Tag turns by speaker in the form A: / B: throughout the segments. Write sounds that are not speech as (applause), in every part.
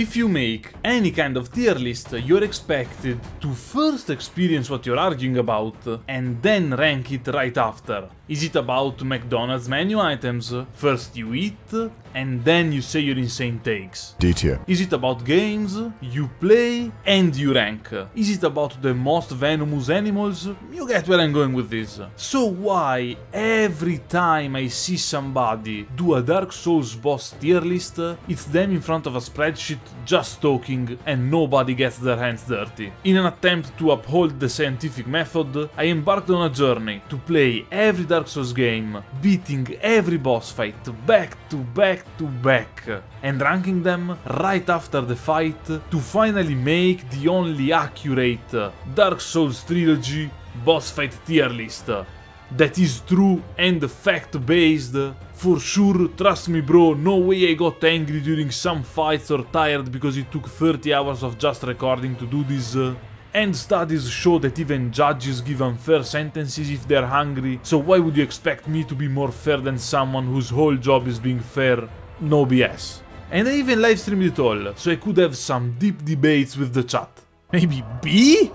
A: If you make any kind of tier list, you're expected to first experience what you're arguing about and then rank it right after. Is it about McDonald's menu items? First you eat and then you say your insane takes.
B: D tier.
A: Is it about games? You play and you rank. Is it about the most venomous animals? You get where I'm going with this. So why every time I see somebody do a Dark Souls boss tier list, it's them in front of a spreadsheet just talking and nobody gets their hands dirty? In an attempt to uphold the scientific method, I embarked on a journey to play every Dark Souls game, beating every boss fight back to back to back, and ranking them right after the fight to finally make the only accurate Dark Souls trilogy boss fight tier list that is true and fact based. For sure, trust me bro, no way I got angry during some fights or tired because it took 30 hours of just recording to do this. And studies show that even judges give unfair sentences if they're hungry, so why would you expect me to be more fair than someone whose whole job is being fair? No BS. And I even live streamed it all, so I could have some deep debates with the chat. Maybe B?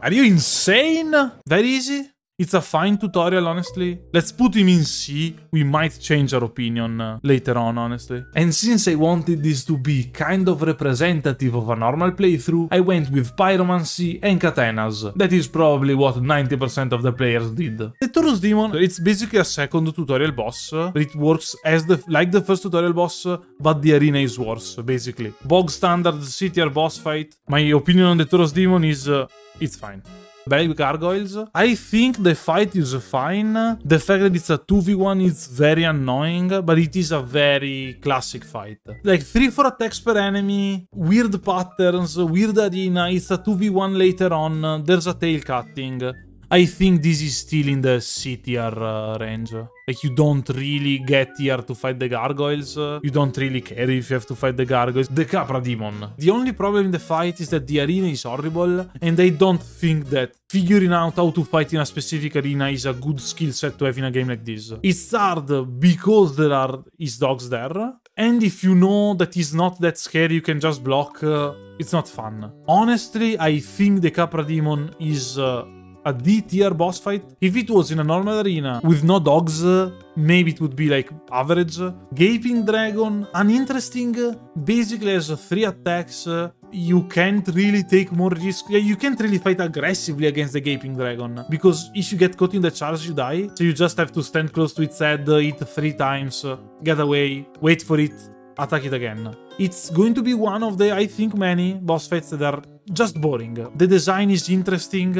A: Are you insane? That easy. It's a fine tutorial, honestly. Let's put him in C. We might change our opinion uh, later on, honestly. And since I wanted this to be kind of representative of a normal playthrough, I went with Pyromancy and Katanas. That is probably what 90% of the players did. The Taurus Demon, it's basically a second tutorial boss, but it works as the like the first tutorial boss, but the arena is worse, basically. Bog standard C tier boss fight. My opinion on the Taurus Demon is, uh, it's fine. Big gargoyles. I think the fight is fine. The fact that it's a 2v1 is very annoying, but it is a very classic fight. Like 3-4 attacks per enemy, weird patterns, weird arena, it's a 2v1 later on, there's a tail cutting. I think this is still in the C tier uh, range. Like, you don't really get here to fight the gargoyles. You don't really care if you have to fight the gargoyles. The Capra Demon. The only problem in the fight is that the arena is horrible, and I don't think that figuring out how to fight in a specific arena is a good skill set to have in a game like this. It's hard because there are his dogs there, and if you know that he's not that scary, you can just block, uh, it's not fun. Honestly, I think the Capra Demon is... Uh, a D tier boss fight. If it was in a normal arena with no dogs, uh, maybe it would be like average. Gaping Dragon, uninteresting, uh, basically has three attacks. Uh, you can't really take more risk. Yeah, you can't really fight aggressively against the Gaping Dragon. Because if you get caught in the charge, you die. So you just have to stand close to its head, hit three times, get away, wait for it, attack it again. It's going to be one of the, I think, many boss fights that are just boring. The design is interesting,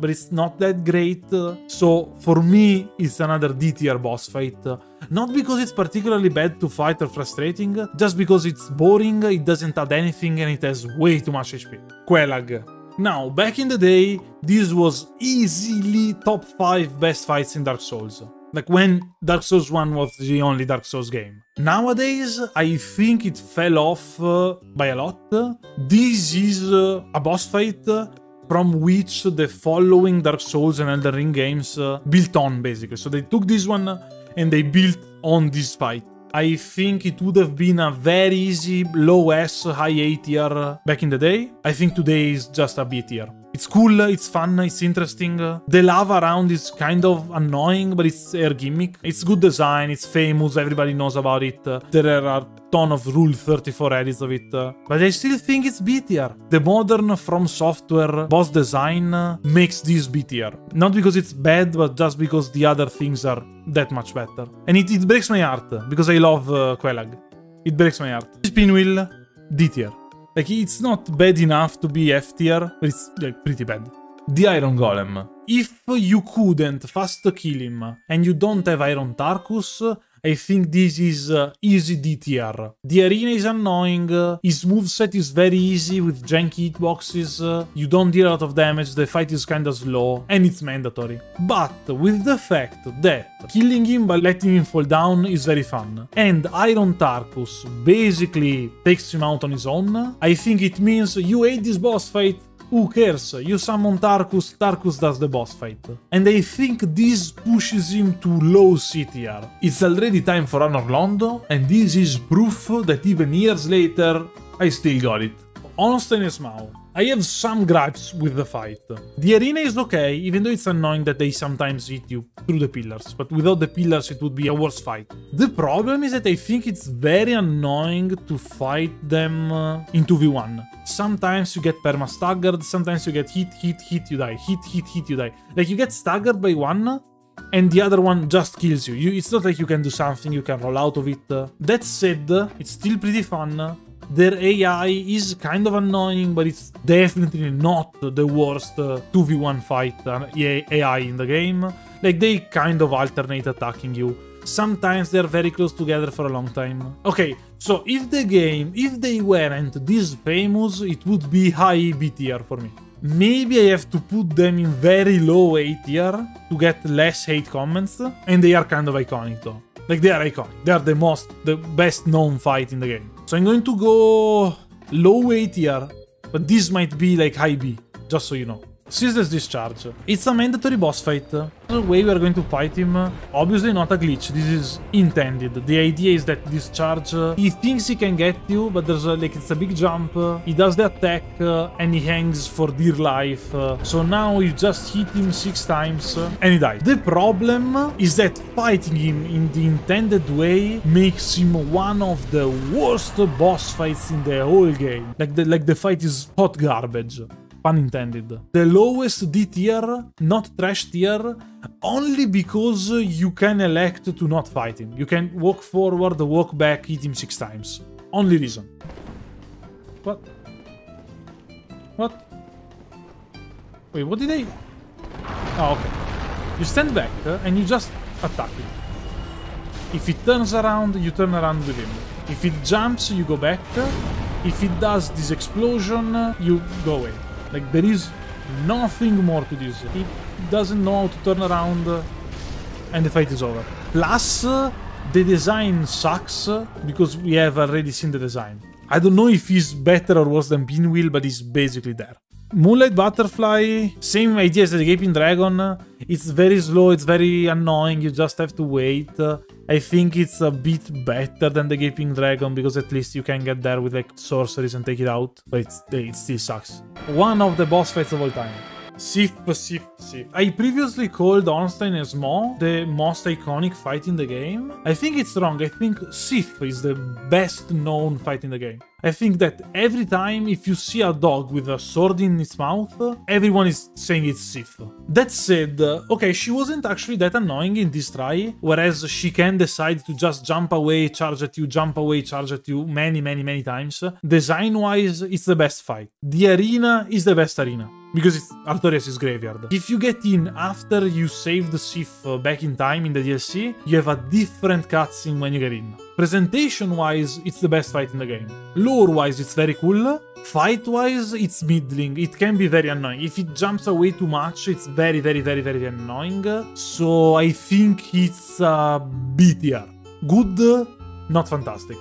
A: but it's not that great. So for me, it's another D tier boss fight. Not because it's particularly bad to fight or frustrating, just because it's boring, it doesn't add anything, and it has way too much HP. Quelaag. Now, back in the day, this was easily top 5 best fights in Dark Souls. Like when Dark Souls 1 was the only Dark Souls game. Nowadays, I think it fell off uh, by a lot. This is uh, a boss fight from which the following Dark Souls and Elden Ring games uh, built on, basically. So they took this one and they built on this fight. I think it would have been a very easy low S, high A tier back in the day. I think today is just a B tier. It's cool, it's fun, it's interesting. The lava around is kind of annoying, but it's a gimmick. It's good design, it's famous, everybody knows about it. There are a ton of Rule 34 edits of it. But I still think it's B tier. The modern From Software boss design makes this B tier. Not because it's bad, but just because the other things are that much better. And it, it breaks my heart, because I love uh, Quelaag. It breaks my heart. Pinwheel, D tier. Like, it's not bad enough to be F tier, but it's like, pretty bad. The Iron Golem. If you couldn't fast kill him and you don't have Iron Tarkus, I think this is uh, easy DTR. The arena is annoying, uh, his moveset is very easy with janky hitboxes, uh, you don't deal a lot of damage, the fight is kinda slow, and it's mandatory. But with the fact that killing him by letting him fall down is very fun, and Iron Tarkus basically takes him out on his own, I think it means you hate this boss fight, who cares? You summon Tarkus, Tarkus does the boss fight. And I think this pushes him to low CTR. It's already time for Anor Londo, and this is proof that even years later, I still got it. Ornstein and Smough. I have some gripes with the fight. The arena is okay, even though it's annoying that they sometimes hit you through the pillars, but without the pillars it would be a worse fight. The problem is that I think it's very annoying to fight them uh, in 2v1. Sometimes you get perma staggered, sometimes you get hit, hit, hit, you die, hit, hit, hit, you die. Like you get staggered by one, and the other one just kills you. you. It's not like you can do something, you can roll out of it. That said, it's still pretty fun. Their AI is kind of annoying, but it's definitely not the worst 2v1 uh, fight AI in the game. Like, they kind of alternate attacking you. Sometimes they're very close together for a long time. Okay, so if the game, if they weren't this famous, it would be high B tier for me. Maybe I have to put them in very low A tier to get less hate comments, and they are kind of iconic though. Like they are iconic. They are the most, the best known fight in the game. So I'm going to go low A tier, but this might be like high B, just so you know. Ceaseless Discharge. It's a mandatory boss fight. The way we are going to fight him, obviously not a glitch, this is intended. The idea is that this Discharge, he thinks he can get you, but there's a, like, it's a big jump, he does the attack, uh, and he hangs for dear life. Uh, so now you just hit him six times, uh, and he dies. The problem is that fighting him in the intended way makes him one of the worst boss fights in the whole game. Like the, like the fight is hot garbage pun intended. The lowest D tier, not trash tier, only because you can elect to not fight him. You can walk forward, walk back, hit him six times. Only reason. What? What? Wait, what did I... Oh, okay. You stand back uh, and you just attack him. If it turns around, you turn around with him. If it jumps, you go back. If it does this explosion, you go away. Like, there is nothing more to this. He doesn't know how to turn around uh, and the fight is over. Plus, uh, the design sucks uh, because we have already seen the design. I don't know if he's better or worse than Pinwheel, but he's basically there. Moonlight Butterfly, same idea as the Gaping Dragon. It's very slow, it's very annoying, you just have to wait. I think it's a bit better than the Gaping Dragon because at least you can get there with like sorceries and take it out, but it still sucks. One of the boss fights of all time. Sif, Sif, Sif. I previously called Ornstein and Smough the most iconic fight in the game. I think it's wrong. I think Sif is the best known fight in the game. I think that every time if you see a dog with a sword in its mouth, everyone is saying it's Sif. That said, uh, okay, she wasn't actually that annoying in this try, whereas she can decide to just jump away, charge at you, jump away, charge at you many, many, many times. Design-wise, it's the best fight. The arena is the best arena because it's Artorias' graveyard. If you get in after you save the Sif uh, back in time in the DLC, you have a different cutscene when you get in. Presentation-wise, it's the best fight in the game. Lore-wise, it's very cool. Fight-wise, it's middling. It can be very annoying. If it jumps away too much, it's very, very, very, very annoying. So I think it's a B tier. Good, not fantastic.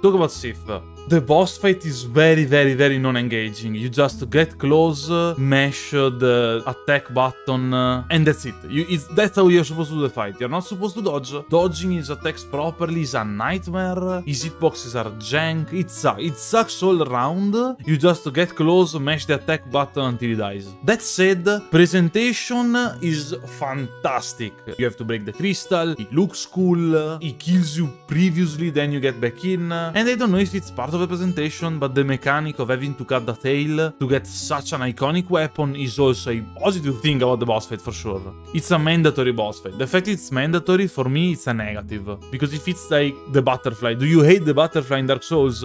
A: Talk about Sif the boss fight is very, very, very non-engaging. You just get close, mash the attack button, uh, and that's it. You, that's how you're supposed to do the fight. You're not supposed to dodge. Dodging his attacks properly is a nightmare. His hitboxes are jank. It sucks. It sucks all around. You just get close, mash the attack button until he dies. That said, presentation is fantastic. You have to break the crystal. It looks cool. He kills you previously, then you get back in. And I don't know if it's part of of the presentation, but the mechanic of having to cut the tail to get such an iconic weapon is also a positive thing about the boss fight for sure. It's a mandatory boss fight. The fact it's mandatory, for me, it's a negative. Because if it's like the butterfly, do you hate the butterfly in Dark Souls?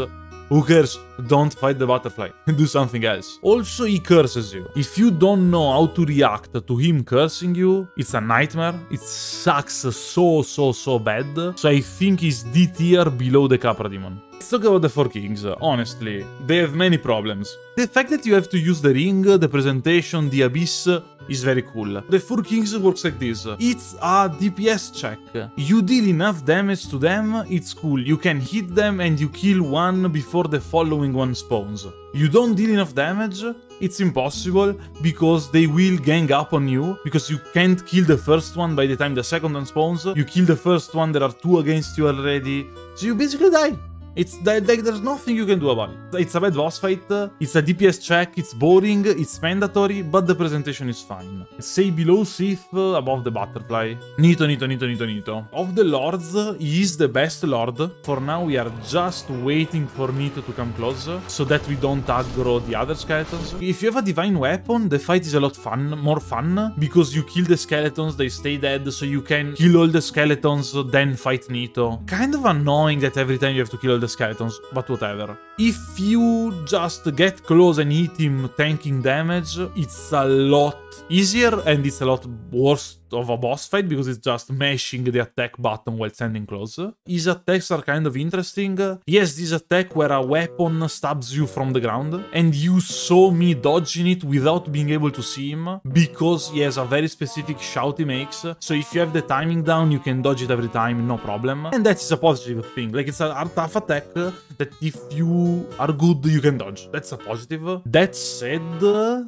A: Who cares? Don't fight the butterfly. (laughs) Do something else. Also, he curses you. If you don't know how to react to him cursing you, it's a nightmare. It sucks so, so, so bad. So I think he's D tier below the Capra Demon. Let's talk about the Four Kings. Honestly, they have many problems. The fact that you have to use the ring, the presentation, the abyss is very cool. The Four Kings works like this. It's a DPS check. You deal enough damage to them, it's cool. You can hit them and you kill one before the following one spawns. You don't deal enough damage, it's impossible because they will gang up on you because you can't kill the first one by the time the second one spawns. You kill the first one, there are two against you already. So you basically die. It's like, there's nothing you can do about it. It's a bad boss fight, it's a DPS check, it's boring, it's mandatory, but the presentation is fine. Say below Seath, above the butterfly. Nito, Nito, Nito, Nito, Nito. Of the lords, he is the best lord. For now, we are just waiting for Nito to come close, so that we don't aggro the other skeletons. If you have a divine weapon, the fight is a lot fun, more fun, because you kill the skeletons, they stay dead, so you can kill all the skeletons, then fight Nito. Kind of annoying that every time you have to kill all the skeletons, but whatever. If you just get close and hit him tanking damage, it's a lot easier and it's a lot worse of a boss fight because it's just mashing the attack button while standing close. His attacks are kind of interesting. Yes, this attack where a weapon stabs you from the ground and you saw me dodging it without being able to see him because he has a very specific shout he makes. So if you have the timing down, you can dodge it every time, no problem. And that is a positive thing. Like it's a tough attack that if you are good, you can dodge. That's a positive. That said,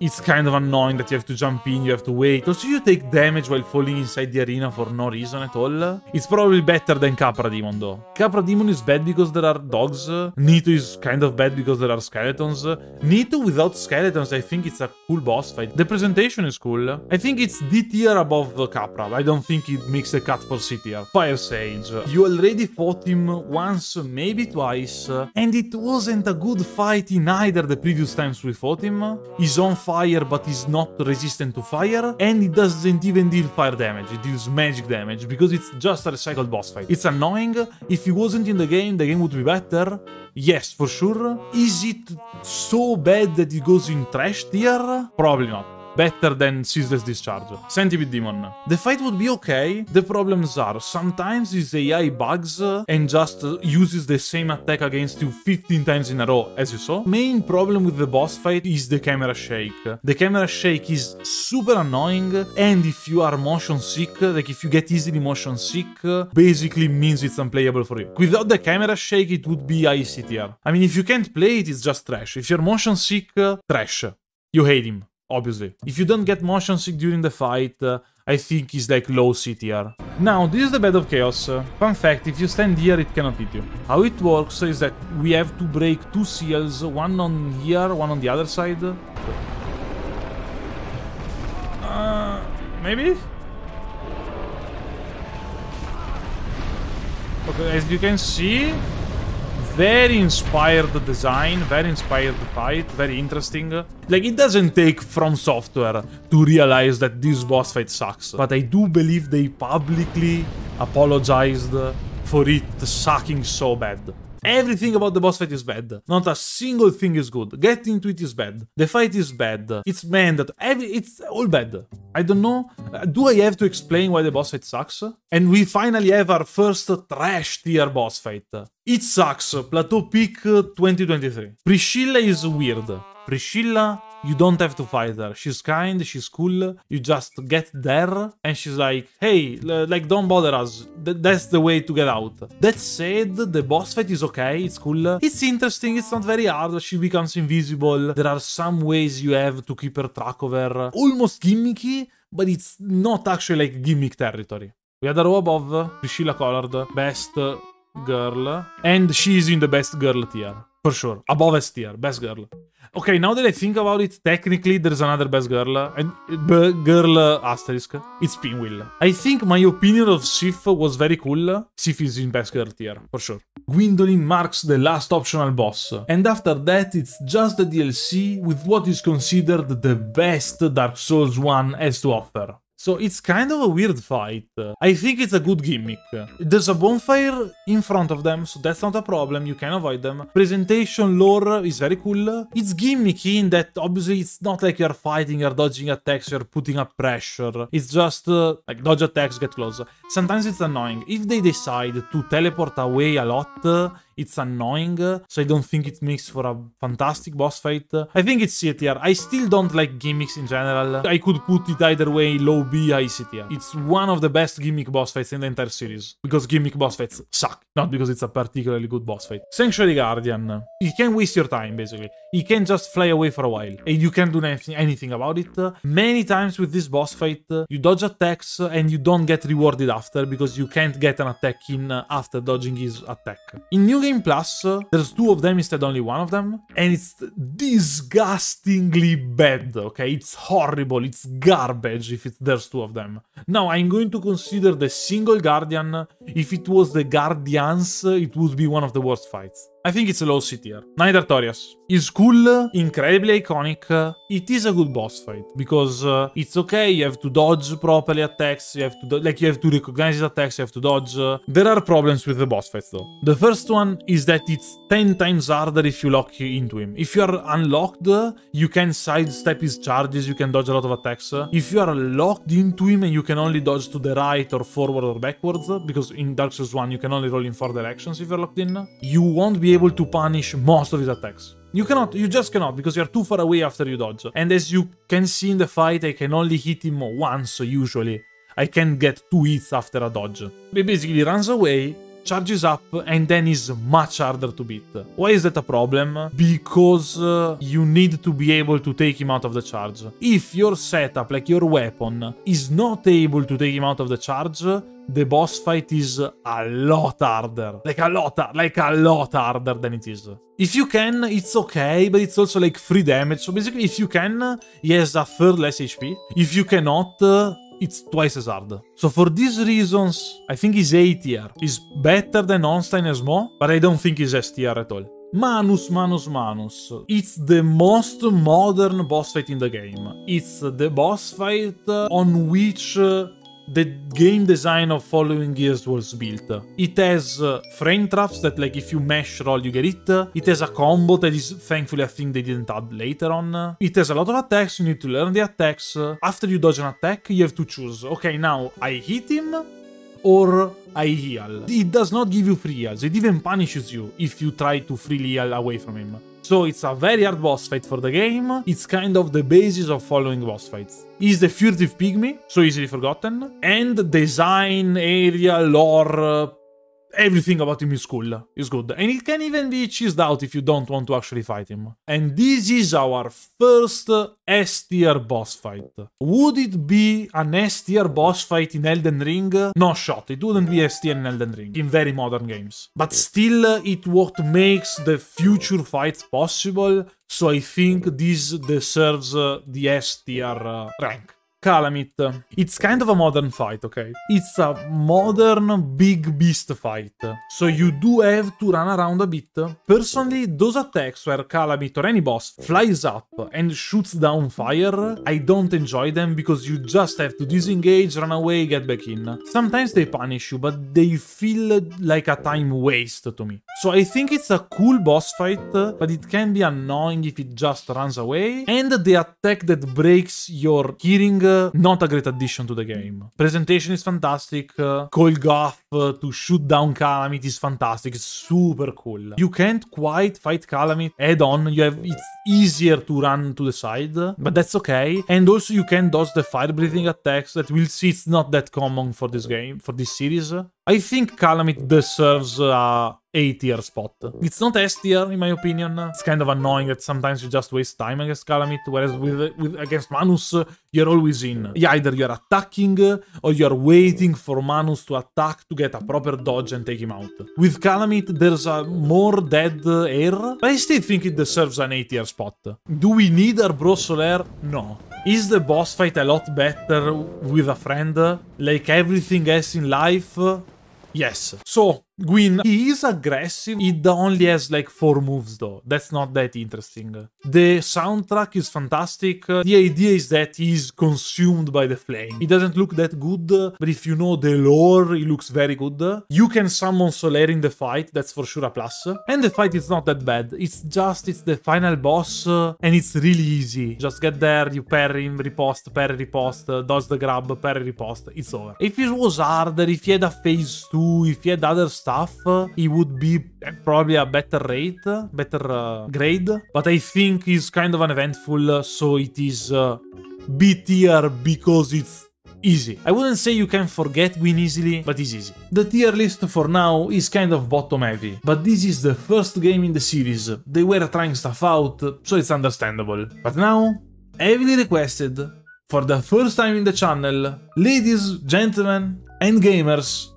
A: it's kind of annoying that you have to jump in, you have to wait. Also, you take damage while falling inside the arena for no reason at all. It's probably better than Capra Demon though. Capra Demon is bad because there are dogs. Nito is kind of bad because there are skeletons. Nito without skeletons, I think it's a cool boss fight. The presentation is cool. I think it's D tier above the Capra. I don't think it makes the cut for C tier. Fire Sage. You already fought him once, maybe twice, and it wasn't a good fight in either the previous times we fought him. He's on fire but he's not resistant to fire, and he doesn't even deal fire damage, it deals magic damage, because it's just a recycled boss fight. It's annoying, if he wasn't in the game, the game would be better, yes, for sure. Is it so bad that he goes in trash tier? Probably not better than Ceaseless Discharge. Centipede Demon. The fight would be okay, the problems are sometimes his AI bugs uh, and just uh, uses the same attack against you 15 times in a row, as you saw. Main problem with the boss fight is the camera shake. The camera shake is super annoying and if you are motion sick, like if you get easily motion sick, basically means it's unplayable for you. Without the camera shake, it would be IC tier. I mean, if you can't play it, it's just trash. If you're motion sick, trash. You hate him obviously. If you don't get motion sick during the fight, uh, I think he's like low CTR. Now, this is the Bed of Chaos. Fun fact, if you stand here, it cannot hit you. How it works is that we have to break two seals, one on here, one on the other side. Uh, maybe? Okay, as you can see, very inspired design, very inspired fight, very interesting. Like, it doesn't take From Software to realize that this boss fight sucks. But I do believe they publicly apologized for it sucking so bad. Everything about the boss fight is bad. Not a single thing is good. Getting to it is bad. The fight is bad. It's that Every it's all bad. I don't know. Uh, do I have to explain why the boss fight sucks? And we finally have our first trash tier boss fight. It sucks. Plateau Peak uh, 2023. Priscilla is weird. Priscilla you don't have to fight her. She's kind, she's cool. You just get there and she's like, hey, like don't bother us. Th that's the way to get out. That said, the boss fight is okay, it's cool. It's interesting, it's not very hard. She becomes invisible. There are some ways you have to keep her track of her. Almost gimmicky, but it's not actually like gimmick territory. We had a row above, Priscilla Colored, best girl. And she's in the best girl tier. For sure. Above S tier, best girl. Okay, now that I think about it, technically there's another best girl, and girl asterisk. It's Pinwheel. I think my opinion of Sif was very cool. Sif is in best girl tier, for sure. Gwyndolin marks the last optional boss, and after that it's just the DLC with what is considered the best Dark Souls 1 has to offer. So it's kind of a weird fight. I think it's a good gimmick. There's a bonfire in front of them, so that's not a problem, you can avoid them. Presentation lore is very cool. It's gimmicky in that obviously it's not like you're fighting, you're dodging attacks, you're putting up pressure. It's just uh, like dodge attacks, get close. Sometimes it's annoying. If they decide to teleport away a lot, it's annoying, so I don't think it makes for a fantastic boss fight. I think it's C tier. I still don't like gimmicks in general. I could put it either way, low B, high It's one of the best gimmick boss fights in the entire series, because gimmick boss fights suck. Not because it's a particularly good boss fight. Sanctuary Guardian. You can waste your time, basically. You can just fly away for a while, and you can't do anything, about it. Many times with this boss fight, you dodge attacks, and you don't get rewarded after, because you can't get an attack in after dodging his attack. In New Game Plus, there's two of them instead only one of them, and it's disgustingly bad, okay? It's horrible, it's garbage if there's two of them. Now, I'm going to consider the single Guardian. If it was the Guardians, it would be one of the worst fights. I think it's a low C tier. Knight Artorias is cool, incredibly iconic. It is a good boss fight because uh, it's okay. You have to dodge properly attacks. You have to like you have to recognize attacks. You have to dodge. Uh. There are problems with the boss fights though. The first one is that it's 10 times harder if you lock into him. If you are unlocked, uh, you can sidestep his charges. You can dodge a lot of attacks. Uh. If you are locked into him and you can only dodge to the right or forward or backwards, because in Dark Souls 1 you can only roll in four directions if you're locked in, you won't be able to punish most of his attacks. You cannot, you just cannot, because you're too far away after you dodge. And as you can see in the fight, I can only hit him once, usually. I can get two hits after a dodge. He basically runs away, charges up, and then is much harder to beat. Why is that a problem? Because uh, you need to be able to take him out of the charge. If your setup, like your weapon, is not able to take him out of the charge, the boss fight is a lot harder. Like a lot, like a lot harder than it is. If you can, it's okay, but it's also like free damage. So basically, if you can, he has a third less HP. If you cannot, it's twice as hard. So for these reasons, I think he's A tier. He's better than Ornstein and Smough, but I don't think he's S tier at all. Manus, Manus, Manus. It's the most modern boss fight in the game. It's the boss fight on which uh, the game design of Following Gears was built. It has uh, frame traps that like if you mash roll you get it. It has a combo that is thankfully a thing they didn't add later on. It has a lot of attacks, you need to learn the attacks. After you dodge an attack, you have to choose. Okay, now I hit him or I heal. It does not give you free heals, it even punishes you if you try to freely heal away from him. So it's a very hard boss fight for the game, it's kind of the basis of following boss fights. He's the furtive pygmy, so easily forgotten, and design, area, lore, everything about him is cool, is good. And it can even be cheesed out if you don't want to actually fight him. And this is our first S tier boss fight. Would it be an S tier boss fight in Elden Ring? No shot, it wouldn't be S tier in Elden Ring, in very modern games. But still, it what makes the future fights possible, so I think this deserves uh, the S tier uh, rank. Kalameet. It's kind of a modern fight, okay? It's a modern big beast fight. So you do have to run around a bit. Personally, those attacks where Kalameet or any boss flies up and shoots down fire, I don't enjoy them because you just have to disengage, run away, get back in. Sometimes they punish you, but they feel like a time waste to me. So I think it's a cool boss fight, but it can be annoying if it just runs away. And the attack that breaks your hearing not a great addition to the game. Presentation is fantastic. Golgoth uh, to shoot down Kalameet is fantastic. It's super cool. You can't quite fight Kalameet head on. You have it's easier to run to the side, but that's okay. And also you can dodge the fire breathing attacks that we'll see it's not that common for this game, for this series. I think Kalameet deserves a A tier spot. It's not S tier in my opinion. It's kind of annoying that sometimes you just waste time against Kalameet, whereas with, with against Manus you're always in. Yeah, Either you're attacking or you're waiting for Manus to attack to get a proper dodge and take him out. With Kalameet there's a more dead air, but I still think it deserves an A tier spot. Do we need Arbro Solaire? No. Is the boss fight a lot better with a friend? Like everything else in life? Yes. So, Gwyn, he is aggressive. He only has like four moves though. That's not that interesting. The soundtrack is fantastic. The idea is that he's consumed by the flame. He doesn't look that good, but if you know the lore, he looks very good. You can summon Solaire in the fight, that's for sure a plus. And the fight is not that bad. It's just, it's the final boss, and it's really easy. Just get there, you parry him, riposte, parry, riposte, dodge the grab, parry, riposte, it's over. If it was harder, if he had a phase 2, if he had other stuff, he would be probably a better rate, better uh, grade. But I think he's kind of uneventful, so it is uh, B tier because it's easy. I wouldn't say you can forget win easily, but it's easy. The tier list for now is kind of bottom heavy, but this is the first game in the series. They were trying stuff out, so it's understandable. But now, heavily requested, for the first time in the channel, ladies, gentlemen, and gamers,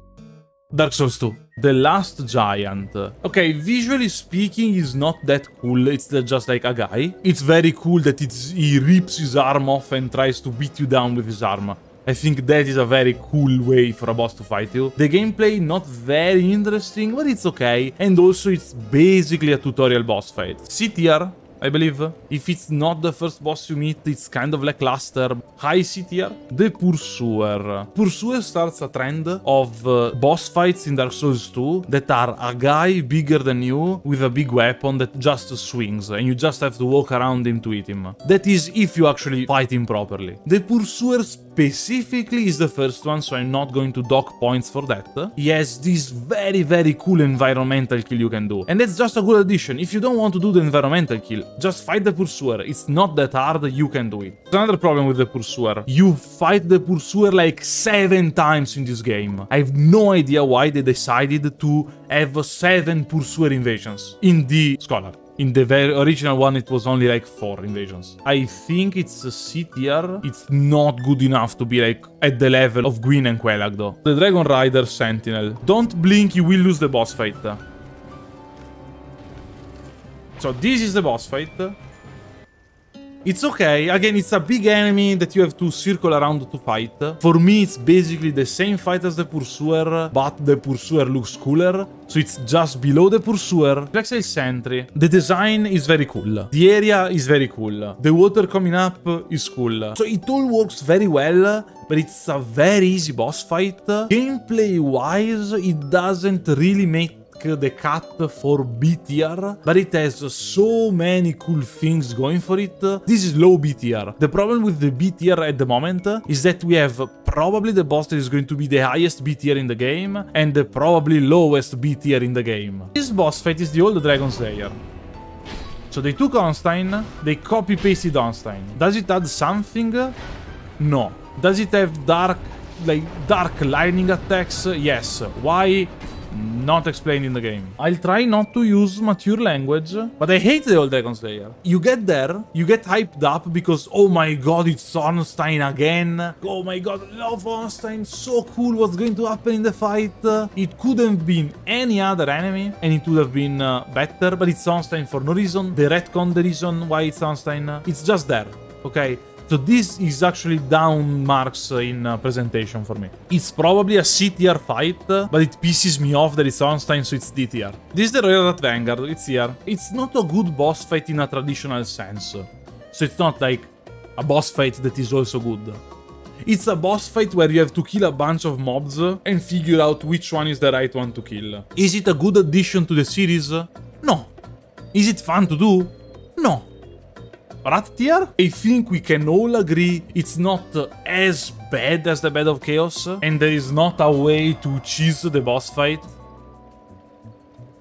A: Dark Souls 2. The Last Giant. Okay, visually speaking, is not that cool. It's just like a guy. It's very cool that it's, he rips his arm off and tries to beat you down with his arm. I think that is a very cool way for a boss to fight you. The gameplay not very interesting, but it's okay. And also it's basically a tutorial boss fight. C tier, I believe. If it's not the first boss you meet, it's kind of lackluster. High C tier? The Pursuer. Pursuer starts a trend of uh, boss fights in Dark Souls 2 that are a guy bigger than you with a big weapon that just swings and you just have to walk around him to hit him. That is if you actually fight him properly. The Pursuer specifically is the first one, so I'm not going to dock points for that. He has this very, very cool environmental kill you can do. And that's just a good addition. If you don't want to do the environmental kill, just fight the Pursuer. It's not that hard, you can do it. There's another problem with the Pursuer. You fight the Pursuer like seven times in this game. I have no idea why they decided to have seven Pursuer invasions in the Scholar. In the very original one, it was only like four invasions. I think it's a C tier. It's not good enough to be like at the level of Gwyn and Quelaag though. The Dragon Rider Sentinel. Don't blink, you will lose the boss fight. So this is the boss fight. It's okay, again, it's a big enemy that you have to circle around to fight. For me, it's basically the same fight as the Pursuer, but the Pursuer looks cooler. So it's just below the Pursuer. Flexile Sentry. The design is very cool. The area is very cool. The water coming up is cool. So it all works very well, but it's a very easy boss fight. Gameplay-wise, it doesn't really make the cut for BTR, but it has so many cool things going for it. This is low BTR. The problem with the BTR at the moment is that we have probably the boss that is going to be the highest BTR in the game and the probably lowest BTR in the game. This boss fight is the old Dragon Slayer. So they took Ornstein, they copy-pasted Ornstein. Does it add something? No. Does it have dark, like, dark lightning attacks? Yes. Why? Not explained in the game. I'll try not to use mature language, but I hate the old Dragon Slayer. You get there, you get hyped up because, oh my god, it's Ornstein again. Oh my god, love Ornstein, so cool what's going to happen in the fight. It could have been any other enemy, and it would have been uh, better, but it's Ornstein for no reason. They retcon the reason why it's Ornstein. It's just there, okay? So this is actually down marks in uh, presentation for me. It's probably a C tier fight, but it pisses me off that it's Ornstein, so it's D tier. This is the Royal Vanguard, it's here. It's not a good boss fight in a traditional sense. So it's not like a boss fight that is also good. It's a boss fight where you have to kill a bunch of mobs and figure out which one is the right one to kill. Is it a good addition to the series? No. Is it fun to do? No. I think we can all agree it's not as bad as the Bed of Chaos, and there is not a way to cheese the boss fight.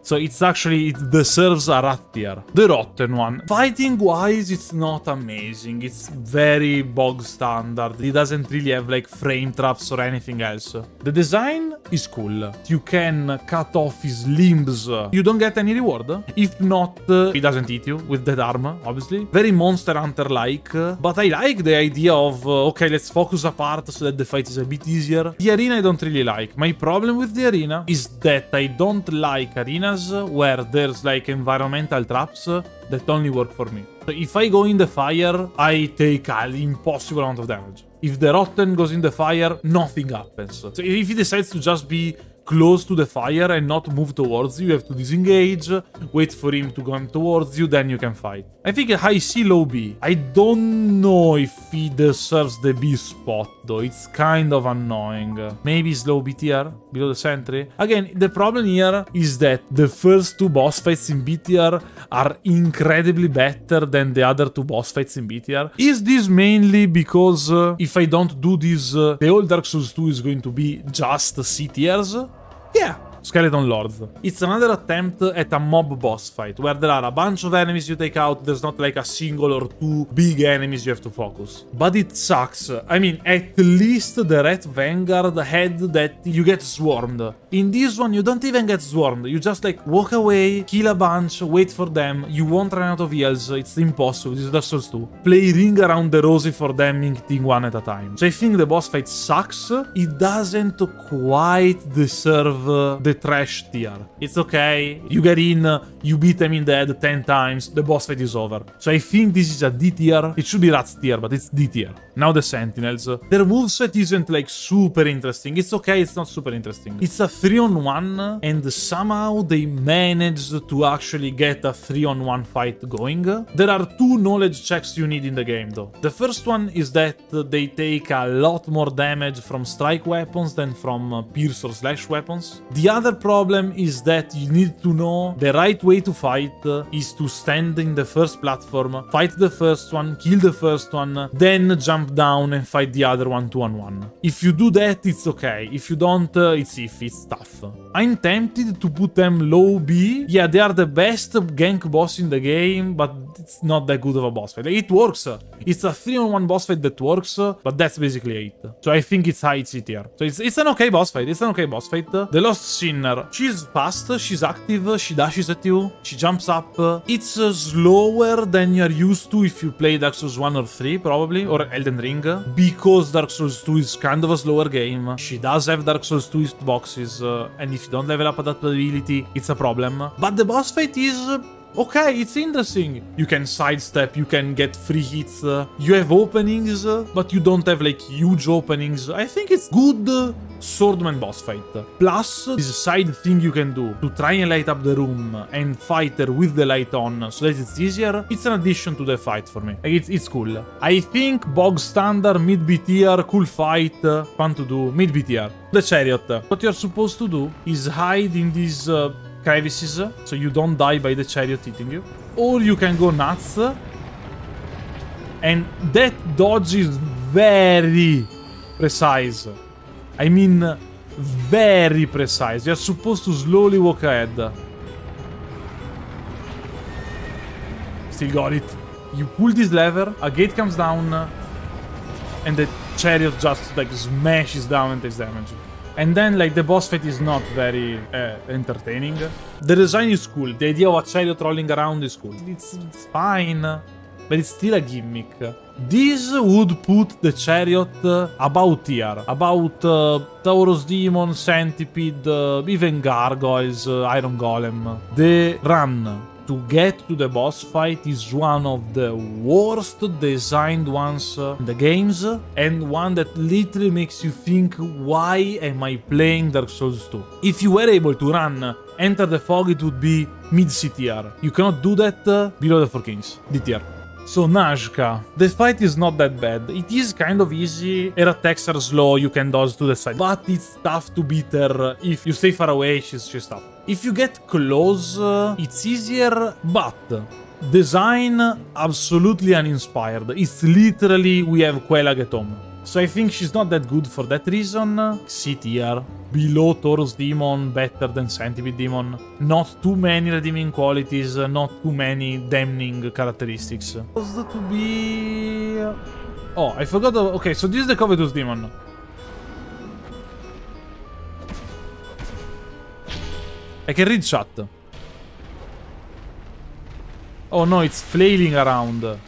A: So it's actually, it deserves a rat tier. The rotten one. Fighting wise, it's not amazing. It's very bog standard. It doesn't really have like frame traps or anything else. The design is cool. You can cut off his limbs. You don't get any reward. If not, he doesn't eat you with that arm, obviously. Very Monster Hunter-like. But I like the idea of, uh, okay, let's focus apart so that the fight is a bit easier. The arena I don't really like. My problem with the arena is that I don't like arenas areas where there's like environmental traps that only work for me. So if I go in the fire, I take an impossible amount of damage. If the Rotten goes in the fire, nothing happens. So if he decides to just be close to the fire and not move towards you. You have to disengage, wait for him to come towards you, then you can fight. I think high C, low B. I don't know if he deserves the B spot, though. It's kind of annoying. Maybe slow B tier, below the sentry. Again, the problem here is that the first two boss fights in BTR are incredibly better than the other two boss fights in BTR. Is this mainly because uh, if I don't do this, uh, the old Dark Souls 2 is going to be just C tiers? Yeah, Skeleton Lords. It's another attempt at a mob boss fight, where there are a bunch of enemies you take out, there's not like a single or two big enemies you have to focus. But it sucks. I mean, at least the Red Vanguard had that you get swarmed. In this one, you don't even get swarmed. You just like walk away, kill a bunch, wait for them. You won't run out of heals. It's impossible. Is Dark Souls 2. Play ring around the rosy for them, hitting one at a time. So I think the boss fight sucks. It doesn't quite deserve the trash tier. It's okay. You get in, you beat them in the head 10 times, the boss fight is over. So I think this is a D tier. It should be Rats tier, but it's D tier. Now the Sentinels. Their moveset isn't like super interesting. It's okay, it's not super interesting. It's a 3 on 1, and somehow they managed to actually get a 3 on 1 fight going. There are two knowledge checks you need in the game though. The first one is that they take a lot more damage from strike weapons than from uh, pierce or slash weapons. The other problem is that you need to know the right way to fight is to stand in the first platform, fight the first one, kill the first one, then jump down and fight the other one two on one. If you do that, it's okay. If you don't, uh, it's if it's tough. I'm tempted to put them low B. Yeah, they are the best gank boss in the game, but it's not that good of a boss fight. It works. It's a 3 on 1 boss fight that works, but that's basically it. So I think it's high C tier. So it's, it's an okay boss fight. It's an okay boss fight. The Lost She's fast, she's active, she dashes at you, she jumps up. It's uh, slower than you're used to if you play Dark Souls 1 or 3, probably, or Elden Ring, because Dark Souls 2 is kind of a slower game. She does have Dark Souls 2 boxes, uh, and if you don't level up adaptability, it's a problem. But the boss fight is uh, okay, it's interesting. You can sidestep, you can get free hits, uh, you have openings, uh, but you don't have like huge openings. I think it's good uh, swordman boss fight. Plus, this side thing you can do to try and light up the room and fight her with the light on so that it's easier, it's an addition to the fight for me. It's, it's cool. I think bog standard mid B tier, cool fight, uh, fun to do, mid B tier. The chariot. What you're supposed to do is hide in these uh, crevices so you don't die by the chariot hitting you. Or you can go nuts. And that dodge is very precise. I mean, very precise. You're supposed to slowly walk ahead. Still got it. You pull this lever, a gate comes down, and the chariot just like smashes down and takes damage. And then, like, the boss fight is not very uh, entertaining. The design is cool. The idea of a chariot rolling around is cool. It's, it's fine, but it's still a gimmick. This would put the chariot uh, about here. About uh, Taurus Demon, Centipede, uh, even Gargoyles, uh, Iron Golem. The run to get to the boss fight is one of the worst designed ones in the games and one that literally makes you think why am I playing Dark Souls 2? If you were able to run Enter the Fog it would be mid C tier. You cannot do that uh, below the 4 Kings, D tier. So Najka, the fight is not that bad. It is kind of easy, her attacks are slow, you can dodge to the side. But it's tough to beat her. If you stay far away, she's just tough. If you get close, uh, it's easier, but design absolutely uninspired. It's literally we have Quelaag at home. So I think she's not that good for that reason. C tier. Below Taurus Demon, better than Centipede Demon. Not too many redeeming qualities, not too many damning characteristics. Supposed to be... Oh, I forgot... Okay, so this is the Covetous Demon. I can read chat. Oh no, it's flailing around.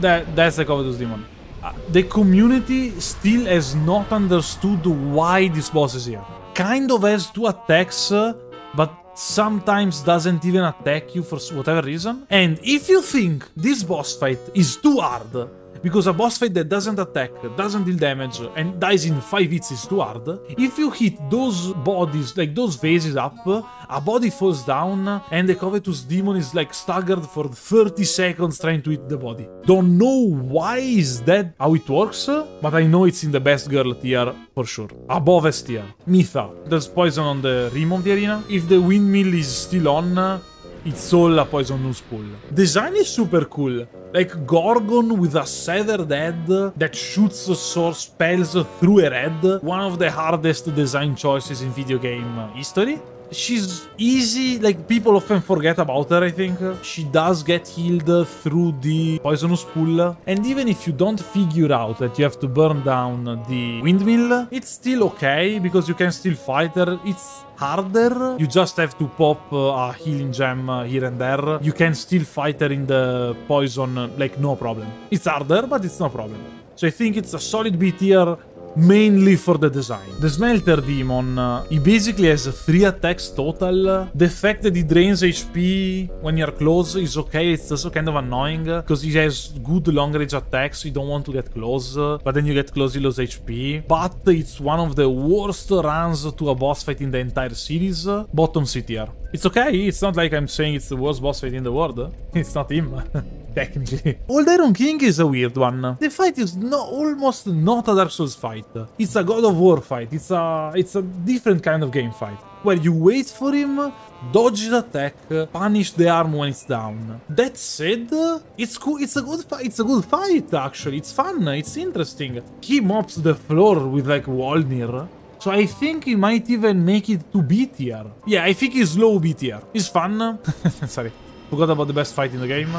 A: That, that's the Covetous Demon. Uh, the community still has not understood why this boss is here. Kind of has two attacks, uh, but sometimes doesn't even attack you for whatever reason. And if you think this boss fight is too hard, because a boss fight that doesn't attack, doesn't deal damage, and dies in 5 hits is too hard, if you hit those bodies, like those phases up, a body falls down, and the Covetous Demon is like staggered for 30 seconds trying to hit the body. Don't know why is that how it works, but I know it's in the best girl tier for sure. Above S tier. Mytha. There's poison on the rim of the arena. If the windmill is still on, It's all a poisonous pool. Design is super cool. Like Gorgon with a severed head that shoots sword spells through her head. One of the hardest design choices in video game history she's easy, like people often forget about her, I think. She does get healed through the poisonous pool. And even if you don't figure out that you have to burn down the windmill, it's still okay because you can still fight her. It's harder. You just have to pop uh, a healing gem uh, here and there. You can still fight her in the poison, uh, like no problem. It's harder, but it's no problem. So I think it's a solid B tier mainly for the design. The Smelter Demon, uh, he basically has 3 attacks total. The fact that he drains HP when you're close is okay, it's also kind of annoying, because he has good long range attacks, you don't want to get close, but then you get close, you lose HP. But it's one of the worst runs to a boss fight in the entire series. Bottom C tier. It's okay, it's not like I'm saying it's the worst boss fight in the world. (laughs) It's not him. (laughs) technically. Old Iron King is a weird one. The fight is no, almost not a Dark Souls fight. It's a God of War fight. It's a it's a different kind of game fight. Where you wait for him, dodge the attack, punish the arm when it's down. That said, it's cool. It's a good fight. It's a good fight actually. It's fun. It's interesting. He mops the floor with like Wolnir. So I think he might even make it to B tier. Yeah, I think he's low B tier. He's fun. (laughs) Sorry. Forgot about the best fight in the game.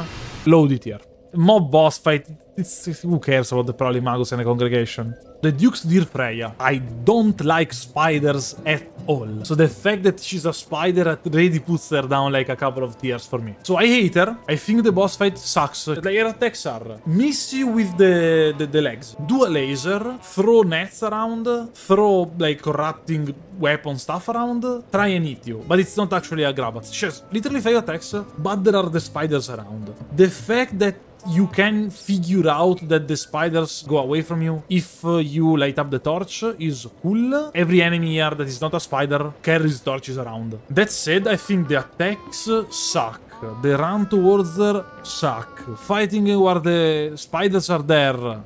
A: Low D tier. Mob boss fight. It's, who cares about the Prowling Magus and the congregation? The Duke's Dear Freya. I don't like spiders at all. So the fact that she's a spider already puts her down like a couple of tiers for me. So I hate her. I think the boss fight sucks. Like her attacks are miss you with the, the, the legs. Do a laser. Throw nets around. Throw like corrupting weapon stuff around. Try and hit you. But it's not actually a grab. She has literally 5 attacks. But there are the spiders around. The fact that you can figure out that the spiders go away from you if uh, you light up the torch is cool. Every enemy here that is not a spider carries torches around. That said, I think the attacks suck. The run towards her suck. Fighting where the spiders are there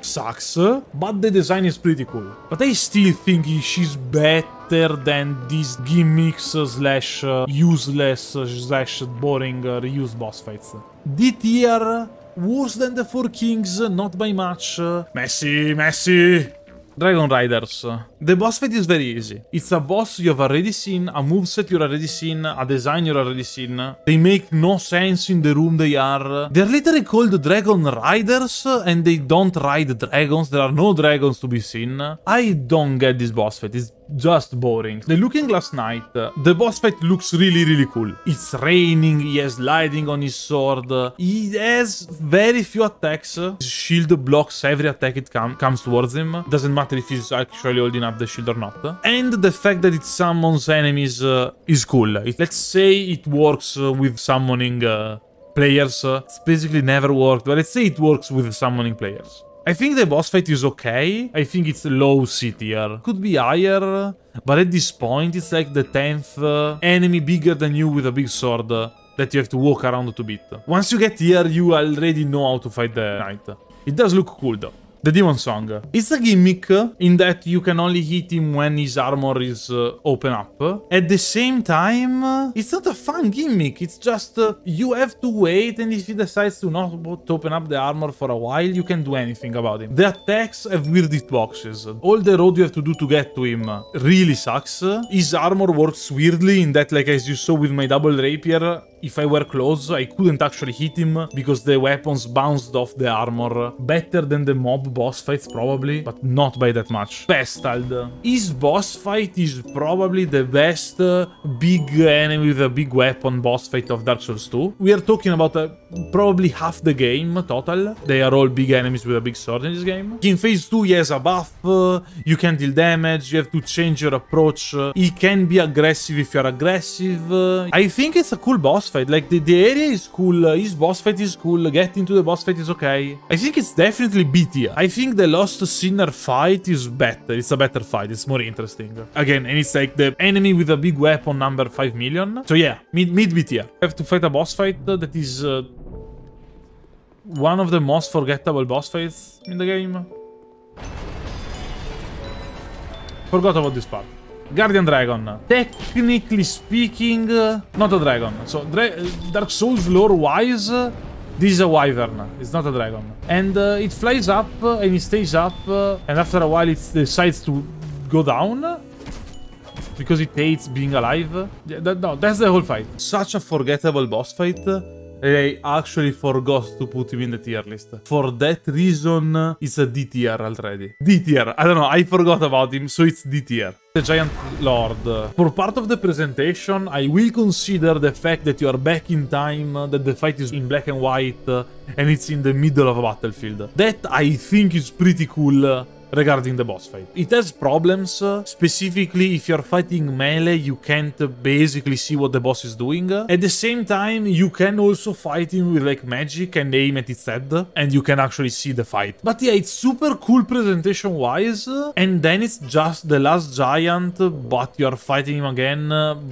A: sucks, but the design is pretty cool. But I still think she's better than these gimmicks slash uh, useless slash boring uh, reused boss fights. This tier, worse than the Four Kings, not by much. Messi, Messi! Dragon Riders. The boss fight is very easy. It's a boss you've already seen, a moveset you've already seen, a design you've already seen. They make no sense in the room they are. They're literally called Dragon Riders, and they don't ride dragons. There are no dragons to be seen. I don't get this boss fight. It's just boring. The Looking Glass Knight, the boss fight looks really, really cool. It's raining, he has lighting on his sword, he has very few attacks. His shield blocks every attack it com comes towards him. Doesn't matter if he's actually holding up the shield or not. And the fact that it summons enemies uh, is cool. It, let's say it works uh, with summoning uh, players. it's basically never worked, but let's say it works with summoning players. I think the boss fight is okay. I think it's low C tier. Could be higher, but at this point it's like the 10th uh, enemy bigger than you with a big sword that you have to walk around to beat. Once you get here, you already know how to fight the knight. It does look cool though. The Demon Song. It's a gimmick in that you can only hit him when his armor is uh, open up. At the same time, it's not a fun gimmick. It's just uh, you have to wait and if he decides to not to open up the armor for a while, you can do anything about him. The attacks have weird hitboxes. All the road you have to do to get to him really sucks. His armor works weirdly in that, like as you saw with my double rapier, if I were close, I couldn't actually hit him because the weapons bounced off the armor. Better than the mob boss fights probably, but not by that much. Velstadt. His boss fight is probably the best big enemy with a big weapon boss fight of Dark Souls 2. We are talking about uh, probably half the game total. They are all big enemies with a big sword in this game. In phase 2 he has a buff, uh, you can deal damage, you have to change your approach. he can be aggressive if you're aggressive. I think it's a cool boss fight. Like, the, the area is cool, uh, his boss fight is cool, getting to the boss fight is okay. I think it's definitely B tier. I think the Lost Sinner fight is better. It's a better fight. It's more interesting. Again, and it's like the enemy with a big weapon number 5 million. So yeah, mid, mid B tier. I have to fight a boss fight that is... One of the most forgettable boss fights in the game. Forgot about this part. Guardian Dragon. Technically speaking, not a dragon. So, Dra Dark Souls lore-wise, this is a wyvern. It's not a dragon. And uh, it flies up and it stays up. Uh, and after a while, it decides to go down. Because it hates being alive. Yeah, that, no, that's the whole fight. Such a forgettable boss fight. I actually forgot to put him in the tier list. For that reason, it's a D tier already. D tier. I don't know, I forgot about him, so it's D tier. The Giant Lord. For part of the presentation, I will consider the fact that you are back in time, that the fight is in black and white, and it's in the middle of a battlefield. That I think is pretty cool regarding the boss fight. It has problems, uh, specifically if you're fighting melee, you can't basically see what the boss is doing. At the same time, you can also fight him with like magic and aim at its head, and you can actually see the fight. But yeah, it's super cool presentation-wise, and then it's just the last giant, but you're fighting him again,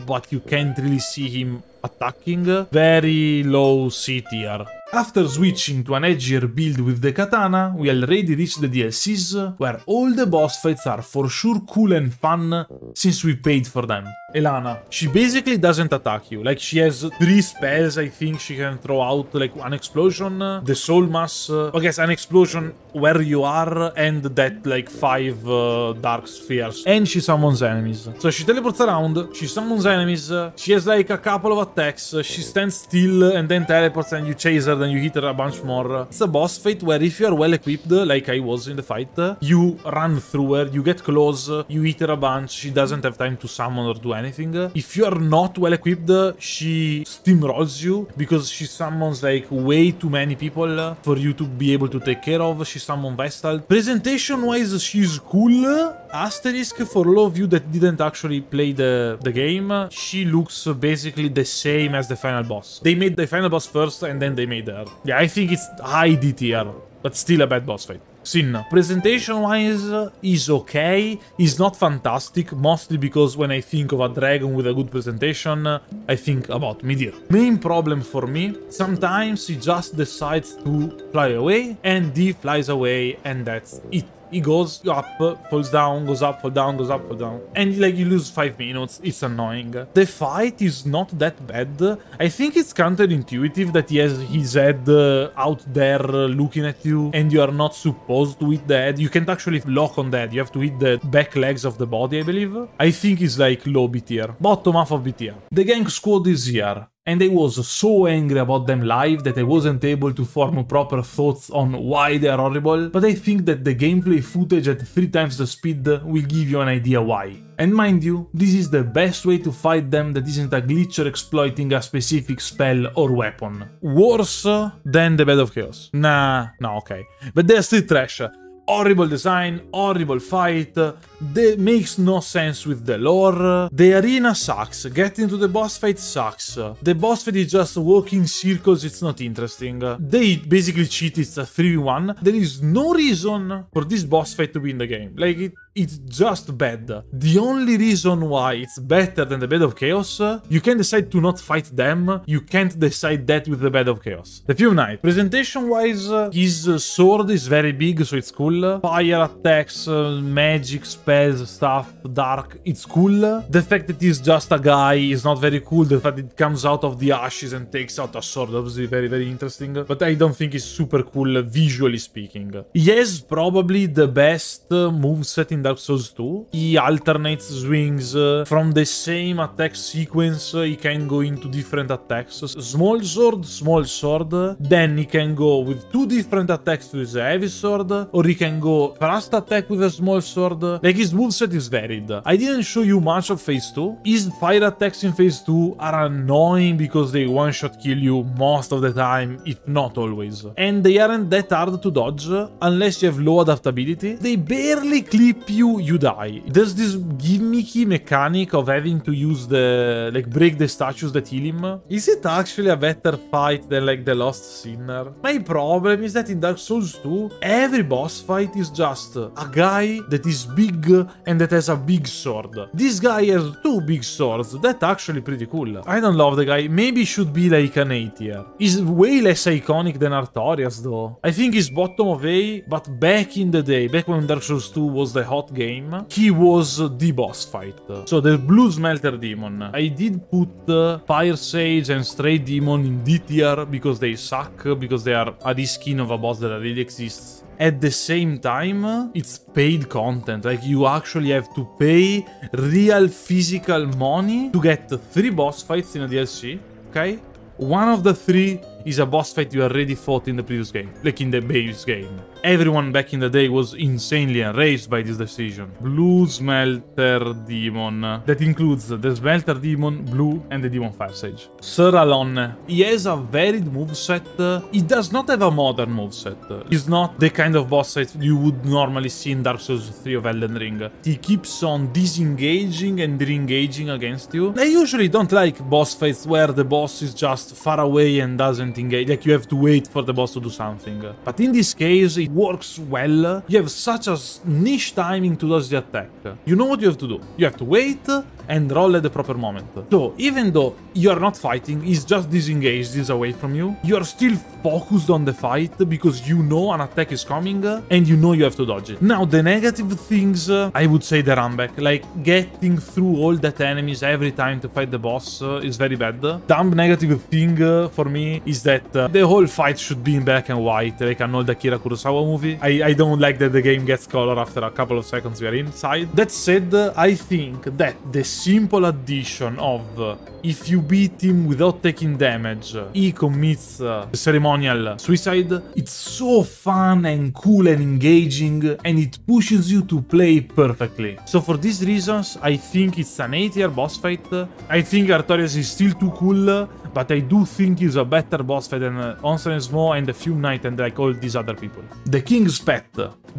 A: but you can't really see him attacking. Very low C tier. After switching to an edgier build with the katana, we already reached the DLCs, where all the boss fights are for sure cool and fun, since we paid for them. Elana. She basically doesn't attack you, like she has three spells I think she can throw out, like an explosion, the soul mass, uh, I guess an explosion where you are, and that like five uh, dark spheres. And she summons enemies. So she teleports around, she summons enemies, she has like a couple of attacks, she stands still and then teleports and you chase her then you hit her a bunch more. It's a boss fight where if you are well equipped, like I was in the fight, you run through her, you get close, you hit her a bunch, she doesn't have time to summon or do anything. If you are not well equipped, she steamrolls you because she summons like way too many people for you to be able to take care of. She summons Velstadt. Presentation-wise, she's cool. Asterisk for all of you that didn't actually play the, the game, she looks basically the same as the final boss. They made the final boss first and then they made her. Yeah, I think it's high D tier, but still a bad boss fight. Sinh. Presentation-wise, is okay. Is not fantastic, mostly because when I think of a dragon with a good presentation, I think about Midir. Main problem for me, sometimes he just decides to fly away, and he flies away, and that's it. He goes up, falls down, goes up, fall down, goes up, fall down. And like you lose 5 minutes, it's annoying. The fight is not that bad. I think it's counterintuitive that he has his head uh, out there uh, looking at you and you are not supposed to hit the head. You can't actually lock on that. You have to hit the back legs of the body, I believe. I think it's like low B tier. Bottom half of B tier. The gang squad is here and I was so angry about them live that I wasn't able to form proper thoughts on why they are horrible, but I think that the gameplay footage at 3 times the speed will give you an idea why. And mind you, this is the best way to fight them that isn't a glitcher exploiting a specific spell or weapon. Worse than the Bed of Chaos. Nah, no, okay. But they're still trash horrible design, horrible fight, that makes no sense with the lore. The arena sucks, getting to the boss fight sucks. The boss fight is just walking circles, it's not interesting. They basically cheat, it's a 3v1. There is no reason for this boss fight to be in the game. Like, it, it's just bad. The only reason why it's better than the Bed of Chaos, you can decide to not fight them, you can't decide that with the Bed of Chaos. The Fume Knight, presentation-wise, his sword is very big, so it's cool. Fire attacks, uh, magic, spells, stuff, dark, it's cool. The fact that he's just a guy is not very cool, the fact it comes out of the ashes and takes out a sword, obviously very, very interesting. But I don't think it's super cool, visually speaking. He has probably the best moveset in Dark Souls 2. He alternates swings uh, from the same attack sequence. Uh, he can go into different attacks. Small sword, small sword. Then he can go with two different attacks with a heavy sword. Or he can go fast attack with a small sword. Like his moveset is varied. I didn't show you much of phase 2. His fire attacks in phase 2 are annoying because they one-shot kill you most of the time, if not always. And they aren't that hard to dodge unless you have low adaptability. They barely clip you, you you die. There's this gimmicky mechanic of having to use the, like, break the statues that heal him. Is it actually a better fight than, like, the Lost Sinner? My problem is that in Dark Souls 2, every boss fight is just a guy that is big and that has a big sword. This guy has two big swords. That's actually pretty cool. I don't love the guy. Maybe should be like an A tier. He's way less iconic than Artorias, though. I think he's bottom of A, but back in the day, back when Dark Souls 2 was the hot bot game, he was the boss fight. So the Blue Smelter Demon. I did put uh, Fire Sage and Stray Demon in D tier because they suck, because they are a reskin of a boss that already exists. At the same time, it's paid content, like you actually have to pay real physical money to get three boss fights in a DLC, okay? One of the three is a boss fight you already fought in the previous game, like in the base game. Everyone back in the day was insanely enraged by this decision. Blue Smelter Demon. That includes the Smelter Demon, Blue, and the Demon Fire Sage. Sir Alonne. He has a varied moveset. He does not have a modern moveset. He's not the kind of boss fight you would normally see in Dark Souls 3 of Elden Ring. He keeps on disengaging and re-engaging against you. I usually don't like boss fights where the boss is just far away and doesn't Like you have to wait for the boss to do something. But in this case, it works well. You have such a niche timing to dodge the attack. You know what you have to do. You have to wait and roll at the proper moment. So, even though you are not fighting, he's just disengaged, he's away from you, you are still focused on the fight because you know an attack is coming and you know you have to dodge it. Now, the negative things, I would say the run back, like getting through all that enemies every time to fight the boss is very bad. Dumb negative thing for me is that the whole fight should be in black and white, like an old Akira Kurosawa movie. I, I don't like that the game gets color after a couple of seconds we are inside. That said, I think that the simple addition of uh, if you beat him without taking damage, he commits uh, ceremonial suicide. It's so fun and cool and engaging and it pushes you to play perfectly. So for these reasons, I think it's an 8 tier boss fight. I think Artorias is still too cool, but I do think he's a better boss fight than uh, Onsen and the Fume Knight and like all these other people. The King's Pet.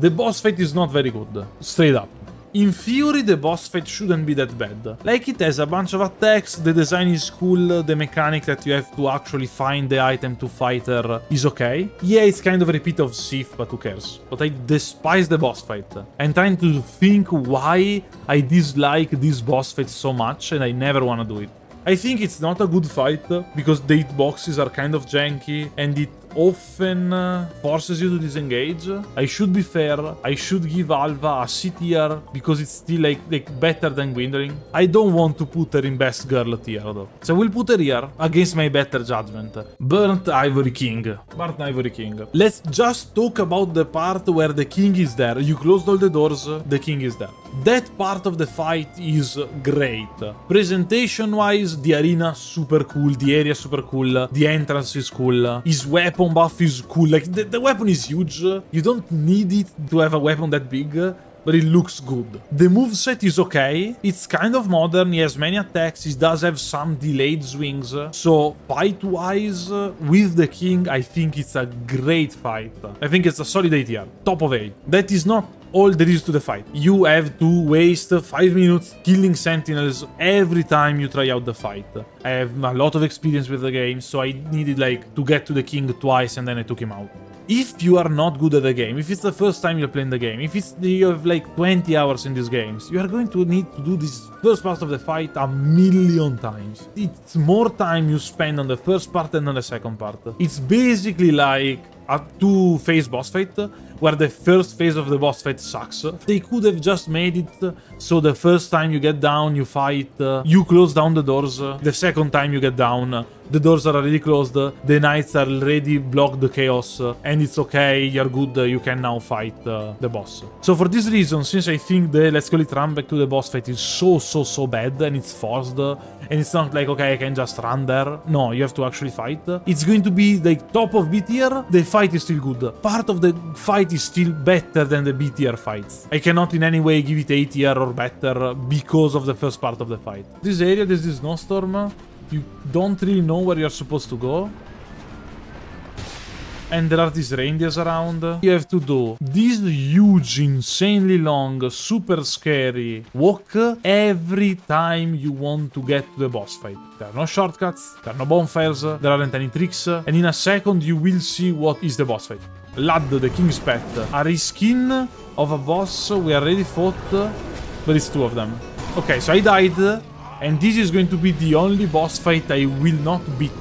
A: The boss fight is not very good, straight up. In theory, the boss fight shouldn't be that bad. Like, it has a bunch of attacks, the design is cool, the mechanic that you have to actually find the item to fight her is okay. Yeah, it's kind of a repeat of Sif, but who cares? But I despise the boss fight. I'm trying to think why I dislike this boss fight so much, and I never wanna do it. I think it's not a good fight, because the hitboxes are kind of janky, and it often uh, forces you to disengage. I should be fair, I should give Aava a C tier because it's still like, like better than Gwyndolin. I don't want to put her in best girl tier though. So we'll put her here against my better judgment. Burnt Ivory King. Burnt Ivory King. Let's just talk about the part where the king is there. You closed all the doors, the king is there. That part of the fight is great. Presentation wise, the arena super cool, the area super cool, the entrance is cool, his weapon buff is cool, like the, the weapon is huge, you don't need it to have a weapon that big, but it looks good. The moveset is okay, it's kind of modern, he has many attacks, he does have some delayed swings, so fight-wise, with the king, I think it's a great fight. I think it's a solid 8 tier, top of 8. That is not all there is to the fight. You have to waste 5 minutes killing sentinels every time you try out the fight. I have a lot of experience with the game, so I needed like to get to the king twice and then I took him out. If you are not good at the game, if it's the first time you're playing the game, if it's you have like 20 hours in these games, you are going to need to do this first part of the fight a million times. It's more time you spend on the first part than on the second part. It's basically like a two-phase boss fight, where the first phase of the boss fight sucks. They could have just made it so the first time you get down, you fight, uh, you close down the doors, the second time you get down, the doors are already closed, the knights are already blocked the chaos, and it's okay, you're good, you can now fight uh, the boss. So for this reason, since I think the Let's Call It Run back to the boss fight is so, so, so bad, and it's forced, and it's not like, okay, I can just run there. No, you have to actually fight. It's going to be like top of B tier, the fight is still good. Part of the fight is still better than the B tier fights. I cannot in any way give it A tier or better because of the first part of the fight. This area, this snowstorm. You don't really know where you're supposed to go. And there are these reindeers around. You have to do this huge, insanely long, super scary walk every time you want to get to the boss fight. There are no shortcuts, there are no bonfires, there aren't any tricks, and in a second you will see what is the boss fight. Lud, the King's Pet. A reskin of a boss we already fought, but it's two of them. Okay, so I died, and this is going to be the only boss fight I will not beat.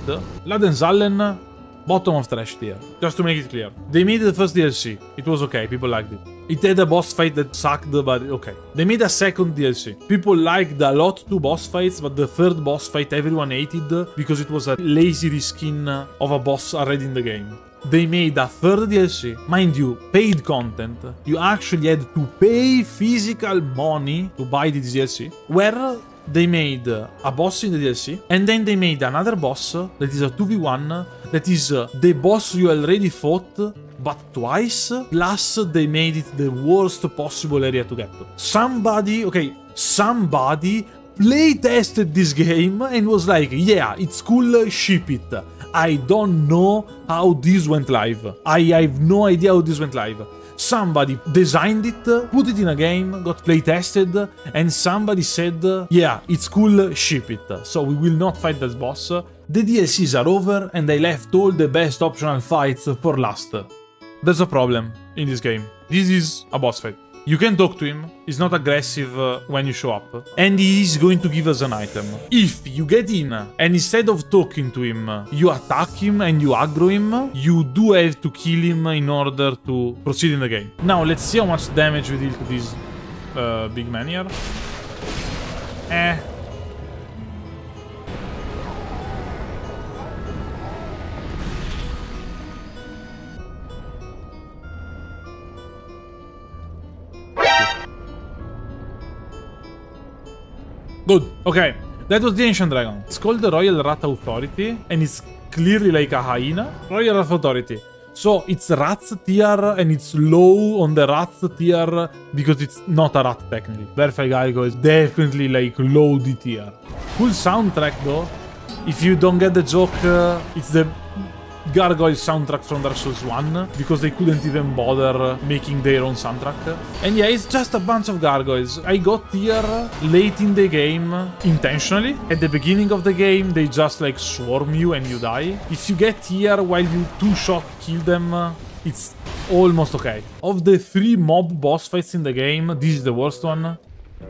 A: Lud and Zallen Bottom of trash tier. Just to make it clear. They made the first DLC. It was okay. People liked it. It had a boss fight that sucked, but okay. They made a second DLC. People liked a lot two boss fights, but the third boss fight everyone hated because it was a lazy reskin of a boss already in the game they made a third DLC, mind you, paid content. You actually had to pay physical money to buy the DLC, where they made uh, a boss in the DLC, and then they made another boss that is a 2v1, that is uh, the boss you already fought, but twice, plus they made it the worst possible area to get. Somebody, okay, somebody playtested this game and was like, yeah, it's cool, ship it. I don't know how this went live. I have no idea how this went live. Somebody designed it, put it in a game, got playtested, and somebody said, yeah, it's cool, ship it. So we will not fight that boss. The DLCs are over and they left all the best optional fights for last. There's a problem in this game. This is a boss fight. You can talk to him, he's not aggressive uh, when you show up, and he's going to give us an item. If you get in, and instead of talking to him, you attack him and you aggro him, you do have to kill him in order to proceed in the game. Now, let's see how much damage we deal to this uh, big man here. Eh, Good. Okay. That was the Ancient Dragon. It's called the Royal Rat Authority, and it's clearly like a hyena. Royal Rat Authority. So it's rats tier, and it's low on the rats tier because it's not a rat technically. Belfry Gargoyles is definitely like low D tier. Cool soundtrack though. If you don't get the joke, uh, it's the Gargoyle soundtrack from Dark Souls 1 because they couldn't even bother making their own soundtrack. And yeah, it's just a bunch of gargoyles. I got here late in the game intentionally. At the beginning of the game, they just like swarm you and you die. If you get here while you two-shot kill them, it's almost okay. Of the three mob boss fights in the game, this is the worst one.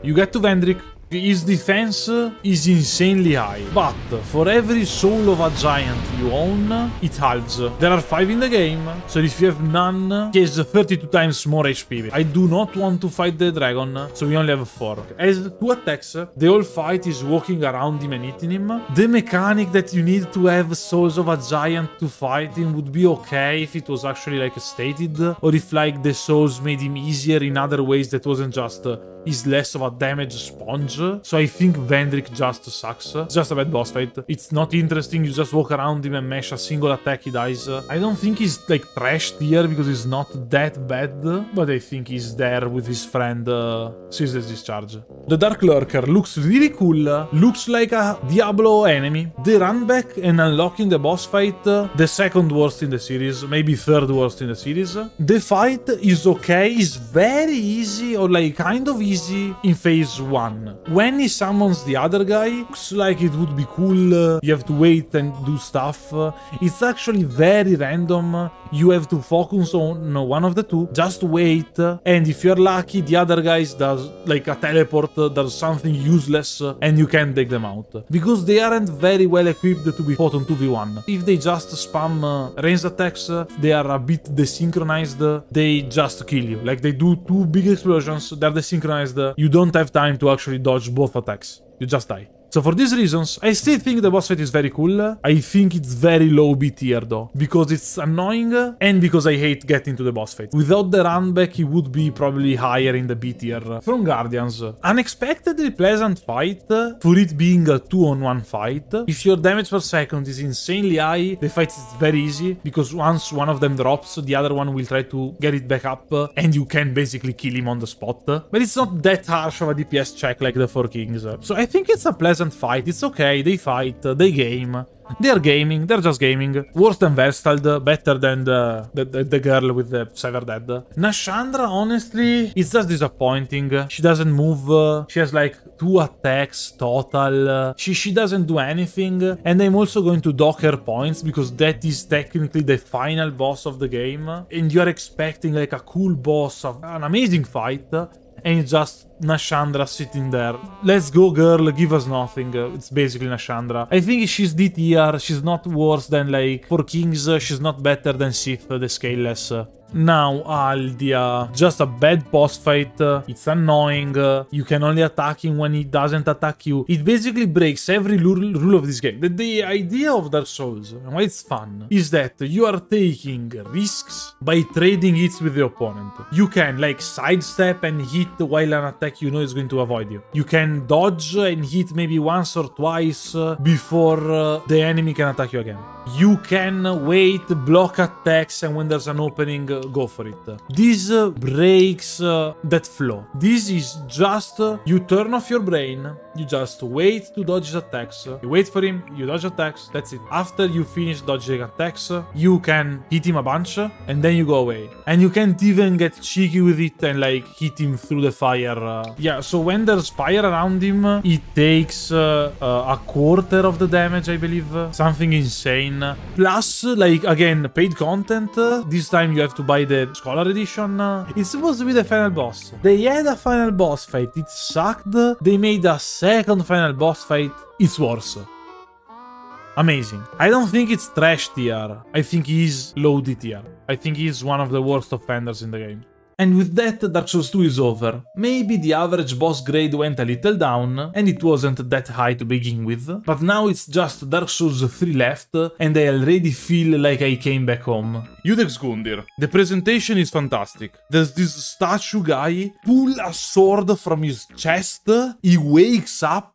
A: You get to Vendrick, his defense is insanely high, but for every soul of a giant you own, it halves. There are 5 in the game, so if you have none, he has 32 times more HP. I do not want to fight the dragon, so we only have 4. As two attacks, the whole fight is walking around him and hitting him. The mechanic that you need to have souls of a giant to fight him would be okay if it was actually like stated, or if like the souls made him easier in other ways that wasn't just uh, is less of a damage sponge. So I think Vendrick just sucks. It's just a bad boss fight. It's not interesting, you just walk around him and mash a single attack, he dies. I don't think he's like trash tier because he's not that bad, but I think he's there with his friend uh, Ceaseless Discharge. The Dark Lurker looks really cool, looks like a Diablo enemy. The run back and unlocking the boss fight, the second worst in the series, maybe third worst in the series. The fight is okay, is very easy or like kind of easy easy in phase 1. When he summons the other guy, looks like it would be cool, uh, you have to wait and do stuff. Uh, it's actually very random, you have to focus on one of the two, just wait, and if you're lucky, the other guy does like a teleport, does something useless, and you can take them out. Because they aren't very well equipped to be fought on 2v1. If they just spam uh, ranged attacks, they are a bit desynchronized, they just kill you. Like they do two big explosions, they're desynchronized you don't have time to actually dodge both attacks. You just die. So for these reasons, I still think the boss fight is very cool. I think it's very low B tier though, because it's annoying and because I hate getting to the boss fight. Without the run back, it would be probably higher in the B tier. From Guardians, unexpectedly pleasant fight for it being a 2 on 1 fight. If your damage per second is insanely high, the fight is very easy because once one of them drops, the other one will try to get it back up and you can basically kill him on the spot. But it's not that harsh of a DPS check like the Four Kings. So I think it's a pleasant pleasant fight, it's okay, they fight, they game. They're gaming, they're just gaming. Worse than Velstadt, better than the, the, the, girl with the severed head. Nashandra, honestly, it's just disappointing. She doesn't move, she has like two attacks total. She, she doesn't do anything. And I'm also going to dock her points because that is technically the final boss of the game. And you're expecting like a cool boss, of an amazing fight. And it's just Nashandra sitting there. Let's go, girl, give us nothing. Uh, it's basically Nashandra. I think she's D tier. She's not worse than like Four Kings. Uh, she's not better than Seath, uh, the Scaleless. Now, Aldia. Just a bad boss fight. It's annoying. You can only attack him when he doesn't attack you. It basically breaks every rule of this game. The, the idea of Dark Souls, and why it's fun, is that you are taking risks by trading hits with the opponent. You can, like, sidestep and hit while an attack you know is going to avoid you. You can dodge and hit maybe once or twice before uh, the enemy can attack you again. You can wait, block attacks, and when there's an opening, uh, go for it. This uh, breaks uh, that flow. This is just uh, you turn off your brain, you just wait to dodge his attacks. You wait for him, you dodge attacks, that's it. After you finish dodging attacks, you can hit him a bunch, and then you go away. And you can't even get cheeky with it and like hit him through the fire. Uh. Yeah, so when there's fire around him, it takes uh, a quarter of the damage, I believe. Something insane. Plus, like, again, paid content. This time you have to buy the Scholar Edition. It's supposed to be the final boss. They had a final boss fight. It sucked. They made a second final boss fight. It's worse. Amazing. I don't think it's trash tier. I think he's low tier. I think he's one of the worst offenders in the game. And with that, Dark Souls 2 is over. Maybe the average boss grade went a little down, and it wasn't that high to begin with, but now it's just Dark Souls 3 left, and I already feel like I came back home. Iudex Gundyr. The presentation is fantastic. There's this statue guy pull a sword from his chest, he wakes up,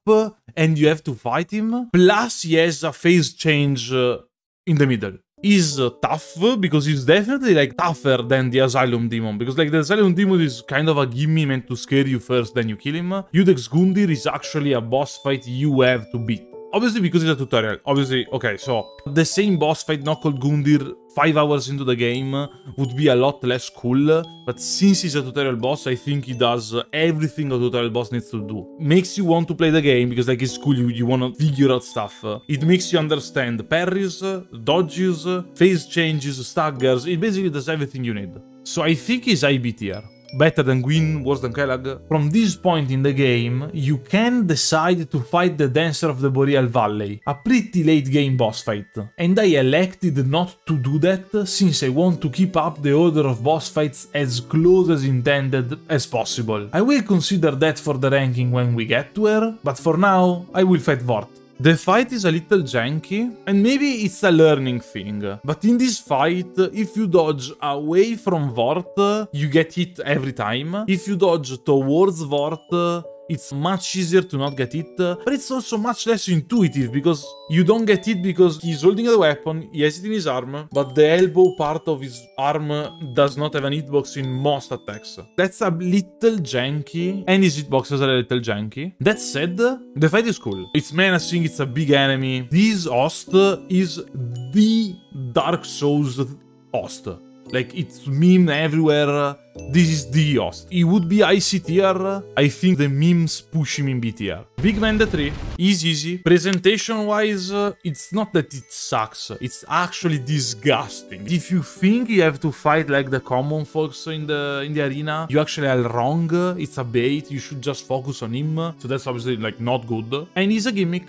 A: and you have to fight him, plus he has a phase change uh, in the middle is tough because he's definitely like tougher than the Asylum Demon because like the Asylum Demon is kind of a gimme meant to scare you first then you kill him. Iudex Gundyr is actually a boss fight you have to beat. Obviously because it's a tutorial. Obviously, okay, so the same boss fight not called Gundyr 5 hours into the game would be a lot less cool, but since he's a tutorial boss, I think he does everything a tutorial boss needs to do. Makes you want to play the game, because like it's cool, you, you want to figure out stuff. It makes you understand parries, dodges, phase changes, staggers, it basically does everything you need. So I think he's IB tier better than Gwyn, worse than Quelaag. From this point in the game, you can decide to fight the Dancer of the Boreal Valley, a pretty late game boss fight. And I elected not to do that since I want to keep up the order of boss fights as close as intended as possible. I will consider that for the ranking when we get to her, but for now, I will fight Vordt. The fight is a little janky, and maybe it's a learning thing. But in this fight, if you dodge away from Vordt, you get hit every time. If you dodge towards Vordt, it's much easier to not get hit, uh, but it's also much less intuitive because you don't get hit because he's holding the weapon, he has it in his arm, but the elbow part of his arm does not have an hitbox in most attacks. That's a little janky, and his hitboxes are a little janky. That said, the fight is cool. It's menacing, it's a big enemy. This host is the Dark Souls host. Like, it's meme everywhere. This is the host. He would be IC tier. I think the memes push him in B tier. Big Man the 3 is easy. Presentation-wise, uh, it's not that it sucks. It's actually disgusting. If you think you have to fight like the common folks in the in the arena, you actually are wrong. It's a bait. You should just focus on him. So that's obviously like not good. And he's a gimmick.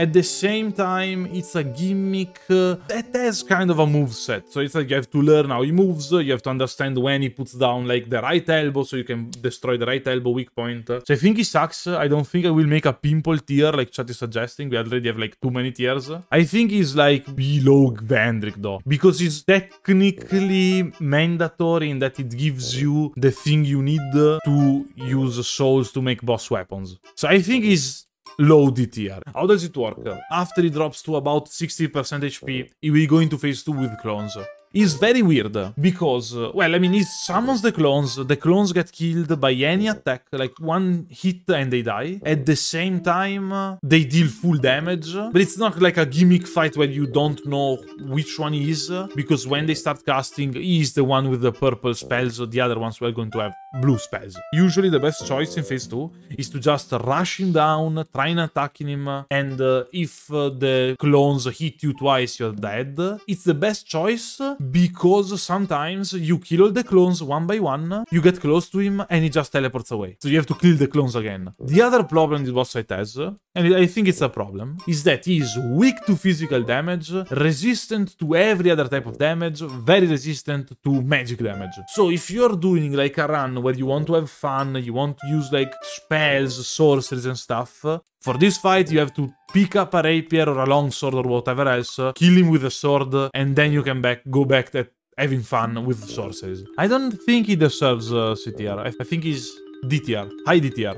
A: At the same time, it's a gimmick uh, that has kind of a move set. So it's like you have to learn how he moves, you have to understand when he puts down like the right elbow so you can destroy the right elbow weak point. So I think he sucks. I don't think I will make a pimple tier like chat is suggesting. We already have like too many tiers. I think he's like below Vendrick though. Because it's technically mandatory in that it gives you the thing you need to use souls to make boss weapons. So I think he's low D tier. How does it work? After he drops to about 60% HP, will go into phase 2 with clones. It's very weird, because, uh, well, I mean, he summons the clones, the clones get killed by any attack, like one hit and they die. At the same time, uh, they deal full damage, but it's not like a gimmick fight where you don't know which one is, because when they start casting, he is the one with the purple spells, the other ones we're going to have blue spells. Usually the best choice in phase 2 is to just rush him down, try and attacking him, and uh, if uh, the clones hit you twice, you're dead. It's the best choice because sometimes you kill all the clones one by one, you get close to him, and he just teleports away. So you have to kill the clones again. The other problem this boss fight has, and I think it's a problem, is that he is weak to physical damage, resistant to every other type of damage, very resistant to magic damage. So if you're doing like a run where you want to have fun, you want to use like spells, sorceries and stuff, for this fight you have to pick up a rapier or a long sword or whatever else, kill him with a sword, and then you can back go back to having fun with sorceries. I don't think he deserves uh, C tier. I, I think he's D tier, high D tier.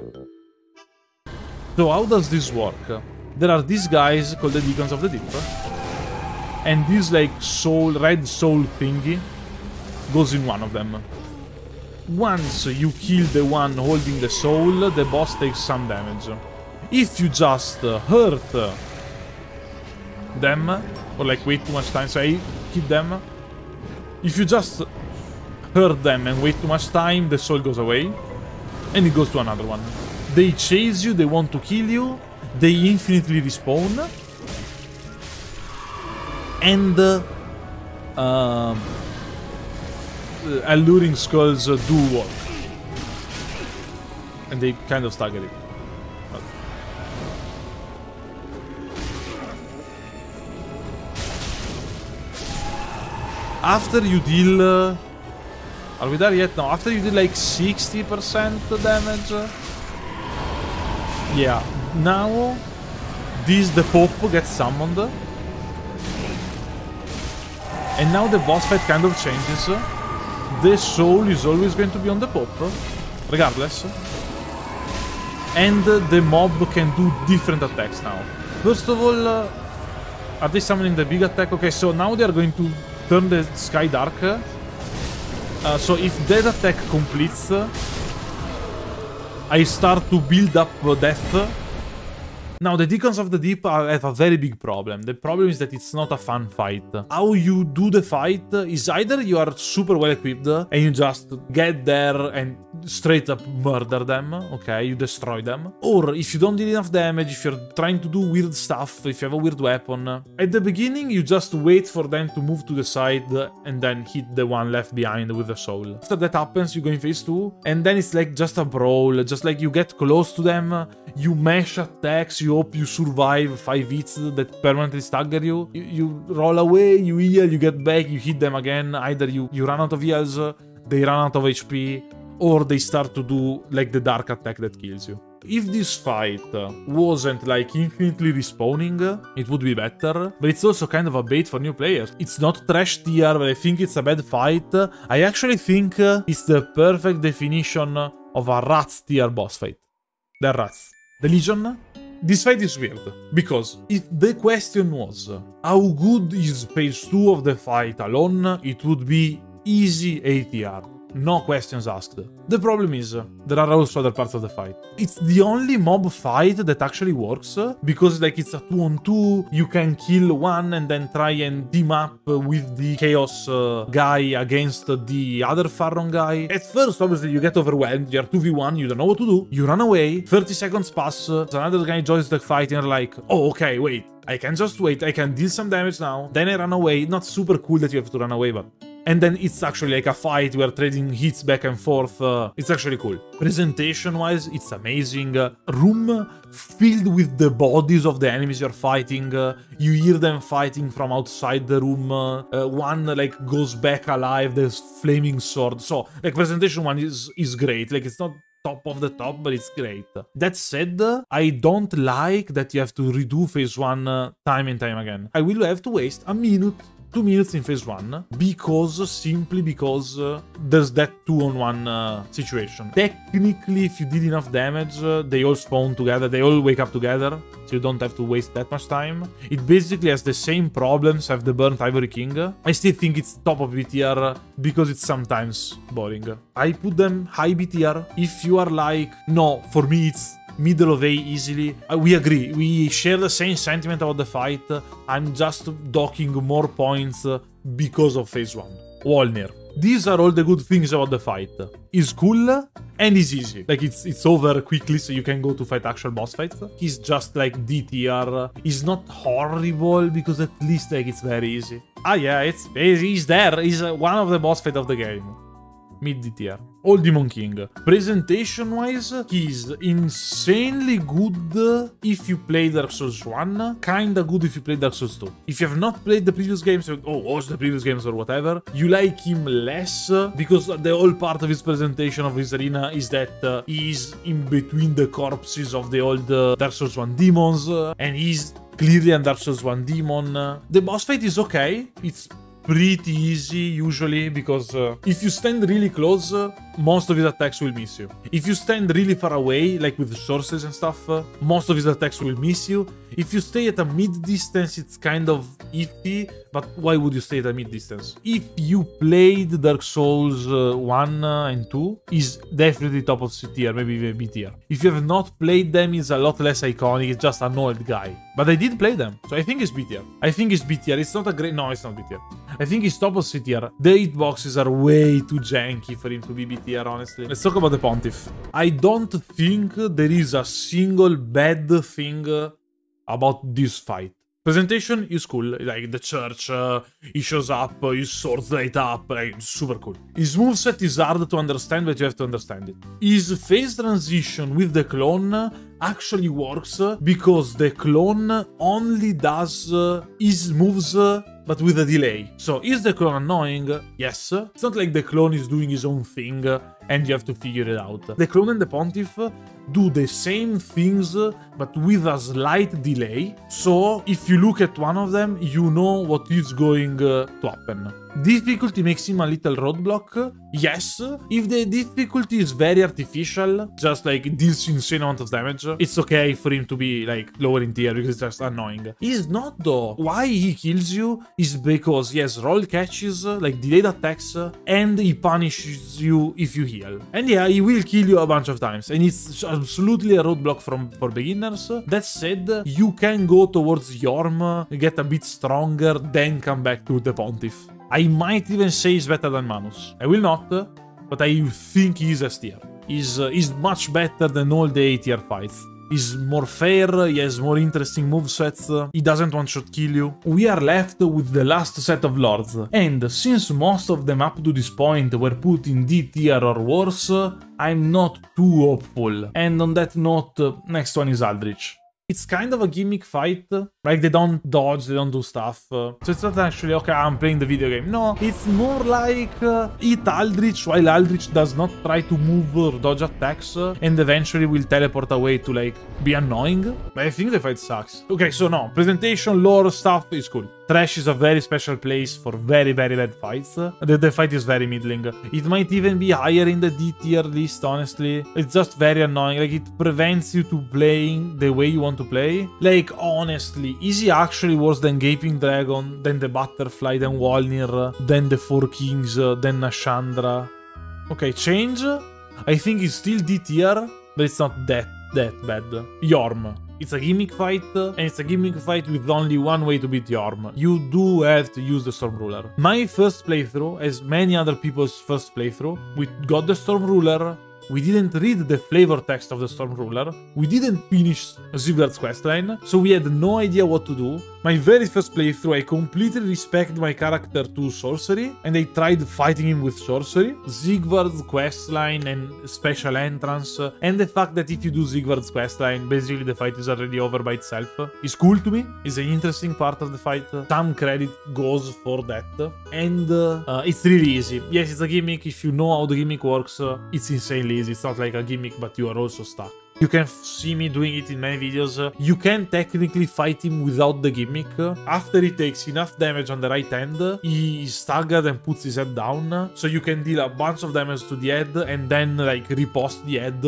A: So how does this work? There are these guys called the Deacons of the Deep. And this like soul, red soul thingy goes in one of them. Once you kill the one holding the soul, the boss takes some damage. If you just hurt them, or like wait too much time, say, hit them. If you just hurt them and wait too much time, the soul goes away. And it goes to another one. They chase you, they want to kill you, they infinitely respawn. And... Uh, alluring skulls uh, do work. And they kind of stagger it. After you deal... Uh, are we there yet? No, after you deal like 60% damage... Yeah, now this the Pope gets summoned. And now the boss fight kind of changes. The soul is always going to be on the Pope, regardless. And the mob can do different attacks now. First of all, uh, are they summoning the big attack? Okay, so now they are going to turn the sky dark. Uh, so if that attack completes, I start to build up death now, the Deacons of the Deep have a very big problem. The problem is that it's not a fun fight. How you do the fight is either you are super well equipped and you just get there and straight up murder them, okay? You destroy them. Or if you don't deal enough damage, if you're trying to do weird stuff, if you have a weird weapon, at the beginning you just wait for them to move to the side and then hit the one left behind with the soul. After that happens, you go in phase 2 and then it's like just a brawl, just like you get close to them, you mash attacks, you hope you survive 5 hits that permanently stagger you. you. You roll away, you heal, you get back, you hit them again. Either you, you run out of heals, they run out of HP, or they start to do like the dark attack that kills you. If this fight wasn't like infinitely respawning, it would be better, but it's also kind of a bait for new players. It's not trash tier, but I think it's a bad fight. I actually think uh, it's the perfect definition of a rats tier boss fight. The rats. The Legion this fight is weird, because if the question was how good is phase 2 of the fight alone, it would be easy ATR no questions asked. The problem is, there are also other parts of the fight. It's the only mob fight that actually works, because like it's a 2 on 2, you can kill one and then try and team up with the Chaos uh, guy against the other Farron guy. At first, obviously, you get overwhelmed, you're 2v1, you don't know what to do, you run away, 30 seconds pass, another guy joins the fight and you're like, oh, okay, wait, I can just wait, I can deal some damage now, then I run away. Not super cool that you have to run away, but and then it's actually like a fight, we are trading hits back and forth, uh, it's actually cool. Presentation-wise, it's amazing. Uh, room filled with the bodies of the enemies you're fighting, uh, you hear them fighting from outside the room, uh, uh, one like goes back alive, there's flaming sword, so like presentation one is, is great, like it's not top of the top, but it's great. That said, I don't like that you have to redo phase 1 uh, time and time again. I will have to waste a minute 2 minutes in phase 1 because simply because uh, there's that 2 on 1 uh, situation. Technically, if you did enough damage, uh, they all spawn together, they all wake up together, so you don't have to waste that much time. It basically has the same problems as the Burnt Ivory King. I still think it's top of BTR because it's sometimes boring. I put them high BTR. If you are like, no, for me it's middle of A easily. Uh, we agree, we share the same sentiment about the fight. I'm just docking more points because of phase 1. Wolnir. These are all the good things about the fight. It's cool and it's easy. Like it's it's over quickly so you can go to fight actual boss fights. He's just like D tier. He's not horrible because at least like it's very easy. Ah yeah, it's he's there. He's uh, one of the boss fight of the game mid tier. Old Demon King. Presentation-wise, he's insanely good if you play Dark Souls 1, kinda good if you play Dark Souls 2. If you have not played the previous games, oh, watch the previous games or whatever, you like him less because the whole part of his presentation of his arena is that uh, he's in between the corpses of the old uh, Dark Souls 1 demons, uh, and he's clearly a Dark Souls 1 demon. The boss fight is okay, it's pretty easy usually because uh, if you stand really close, uh, most of his attacks will miss you. If you stand really far away, like with sources and stuff, uh, most of his attacks will miss you. If you stay at a mid distance, it's kind of iffy, but why would you stay at a mid distance? If you played Dark Souls uh, 1 uh, and 2, is definitely top of C tier, maybe even B tier. If you have not played them, it's a lot less iconic, it's just an old guy. But I did play them, so I think it's B tier. I think it's B tier, it's not a great... No, it's not B tier. I think it's top of C tier. The hitboxes are way too janky for him to be B tier, honestly. Let's talk about the Pontiff. I don't think there is a single bad thing about this fight. Presentation is cool, like the church, uh, he shows up, uh, his sword light up, like super cool. His moveset is hard to understand, but you have to understand it. His phase transition with the clone actually works because the clone only does uh, his moves uh, but with a delay. So is the clone annoying? Yes. It's not like the clone is doing his own thing and you have to figure it out. The clone and the pontiff do the same things but with a slight delay. So if you look at one of them, you know what is going uh, to happen. Difficulty makes him a little roadblock? Yes. If the difficulty is very artificial, just like deals insane amount of damage, it's okay for him to be like lower in tier because it's just annoying. He's not though. Why he kills you is because he has roll catches, like delayed attacks, and he punishes you if you heal. And yeah, he will kill you a bunch of times, and it's absolutely a roadblock from for beginners. That said, you can go towards Yhorm, get a bit stronger, then come back to the Pontiff. I might even say he's better than Manus. I will not, but I think he's S tier. He's, uh, he's much better than all the A tier fights. He's more fair, he has more interesting movesets, he doesn't one-shot kill you. We are left with the last set of lords, and since most of them up to this point were put in D tier or worse, I'm not too hopeful. And on that note, next one is Aldrich it's kind of a gimmick fight. Like, they don't dodge, they don't do stuff. So it's not actually, okay, I'm playing the video game. No, it's more like uh, eat Aldrich while Aldrich does not try to move or dodge attacks and eventually will teleport away to, like, be annoying. But I think the fight sucks. Okay, so no, presentation, lore, stuff is cool. Trash is a very special place for very, very bad fights. The, the fight is very middling. It might even be higher in the D tier list, honestly. It's just very annoying. Like, it prevents you to playing the way you want to play. Like, honestly, he actually worse than Gaping Dragon, than the Butterfly, than Wolnir, than the Four Kings, uh, than Nashandra? Okay, change. I think it's still D tier, but it's not that, that bad. Yhorm. It's a gimmick fight, and it's a gimmick fight with only one way to beat Yhorm. You do have to use the Storm Ruler. My first playthrough, as many other people's first playthrough, we got the Storm Ruler, we didn't read the flavor text of the Storm Ruler, we didn't finish Siegward's questline, so we had no idea what to do. My very first playthrough, I completely respect my character to sorcery, and I tried fighting him with sorcery. Siegward's questline and special entrance, and the fact that if you do Siegward's questline, basically the fight is already over by itself, is cool to me, is an interesting part of the fight. Some credit goes for that, and uh, it's really easy. Yes, it's a gimmick, if you know how the gimmick works, it's insanely easy. It's not like a gimmick, but you are also stuck. You can see me doing it in many videos. You can technically fight him without the gimmick. After he takes enough damage on the right hand, he is staggered and puts his head down. So you can deal a bunch of damage to the head and then like repost the head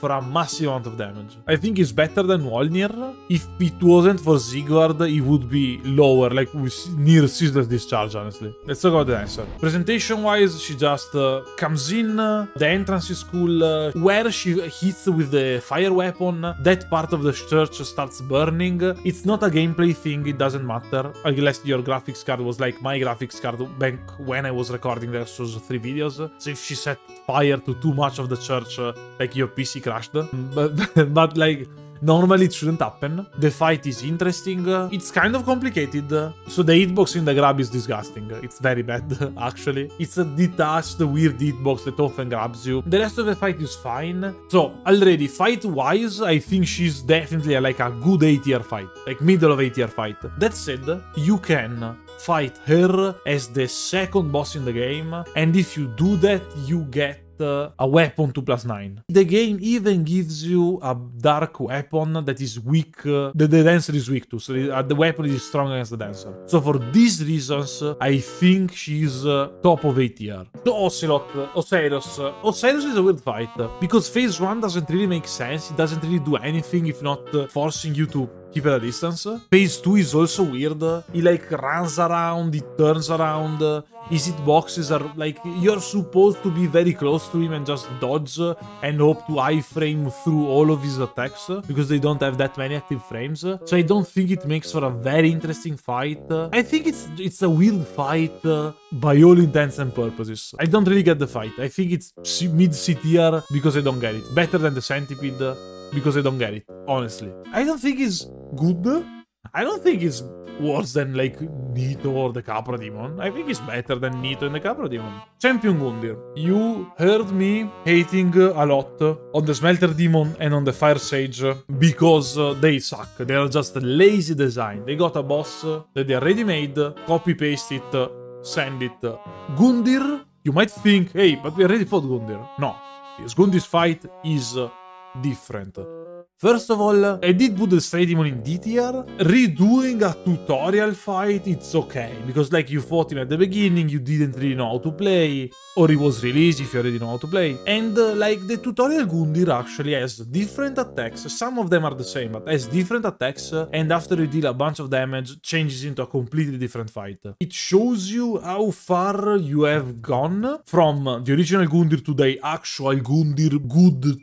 A: for a massive amount of damage. I think it's better than Wolnir. If it wasn't for Siegward, it would be lower, like near ceaseless discharge, honestly. Let's talk about the Dancer. Presentation-wise, she just uh, comes in, uh, the entrance is cool, uh, where she hits with the fire weapon, that part of the church starts burning. It's not a gameplay thing, it doesn't matter, unless your graphics card was like my graphics card back when I was recording those three videos. So if she set fire to too much of the church, uh, like your PC crashed. But, (laughs) but like, Normally it shouldn't happen. The fight is interesting. It's kind of complicated. So the hitbox in the grab is disgusting. It's very bad, (laughs) actually. It's a detached, weird hitbox that often grabs you. The rest of the fight is fine. So already, fight-wise, I think she's definitely like a good A tier fight. Like middle of A tier fight. That said, you can fight her as the second boss in the game. And if you do that, you get uh, a weapon 2 plus 9. The game even gives you a dark weapon that is weak, uh, the, the dancer is weak to, so the, uh, the weapon is strong against the dancer. So for these reasons, I think she's uh, top of A tier. So Ocelot, Oceiros. Oceiros is a weird fight, because phase 1 doesn't really make sense, it doesn't really do anything if not uh, forcing you to keep at a distance. Phase 2 is also weird. He like runs around, he turns around. His hitboxes are like you're supposed to be very close to him and just dodge and hope to iframe through all of his attacks because they don't have that many active frames. So I don't think it makes for a very interesting fight. I think it's it's a weird fight by all intents and purposes. I don't really get the fight. I think it's mid C tier because I don't get it. Better than the Centipede because I don't get it, honestly. I don't think it's good. I don't think it's worse than like Nito or the Capra Demon. I think it's better than Nito and the Capra Demon. Champion Gundyr, You heard me hating a lot on the Smelter Demon and on the Fire Sage because uh, they suck. They are just lazy design. They got a boss that they already made, copy paste it, send it. Gundyr, you might think, hey, but we already fought Gundyr. No, because Gundyr's fight is different. First of all, I did put the Stray Demon in D tier. Redoing a tutorial fight, it's okay. Because like you fought him at the beginning, you didn't really know how to play. Or it was released if you already know how to play. And uh, like the tutorial Gundyr actually has different attacks. Some of them are the same, but has different attacks. And after you deal a bunch of damage, changes into a completely different fight. It shows you how far you have gone from the original Gundyr to the actual Gundyr, good,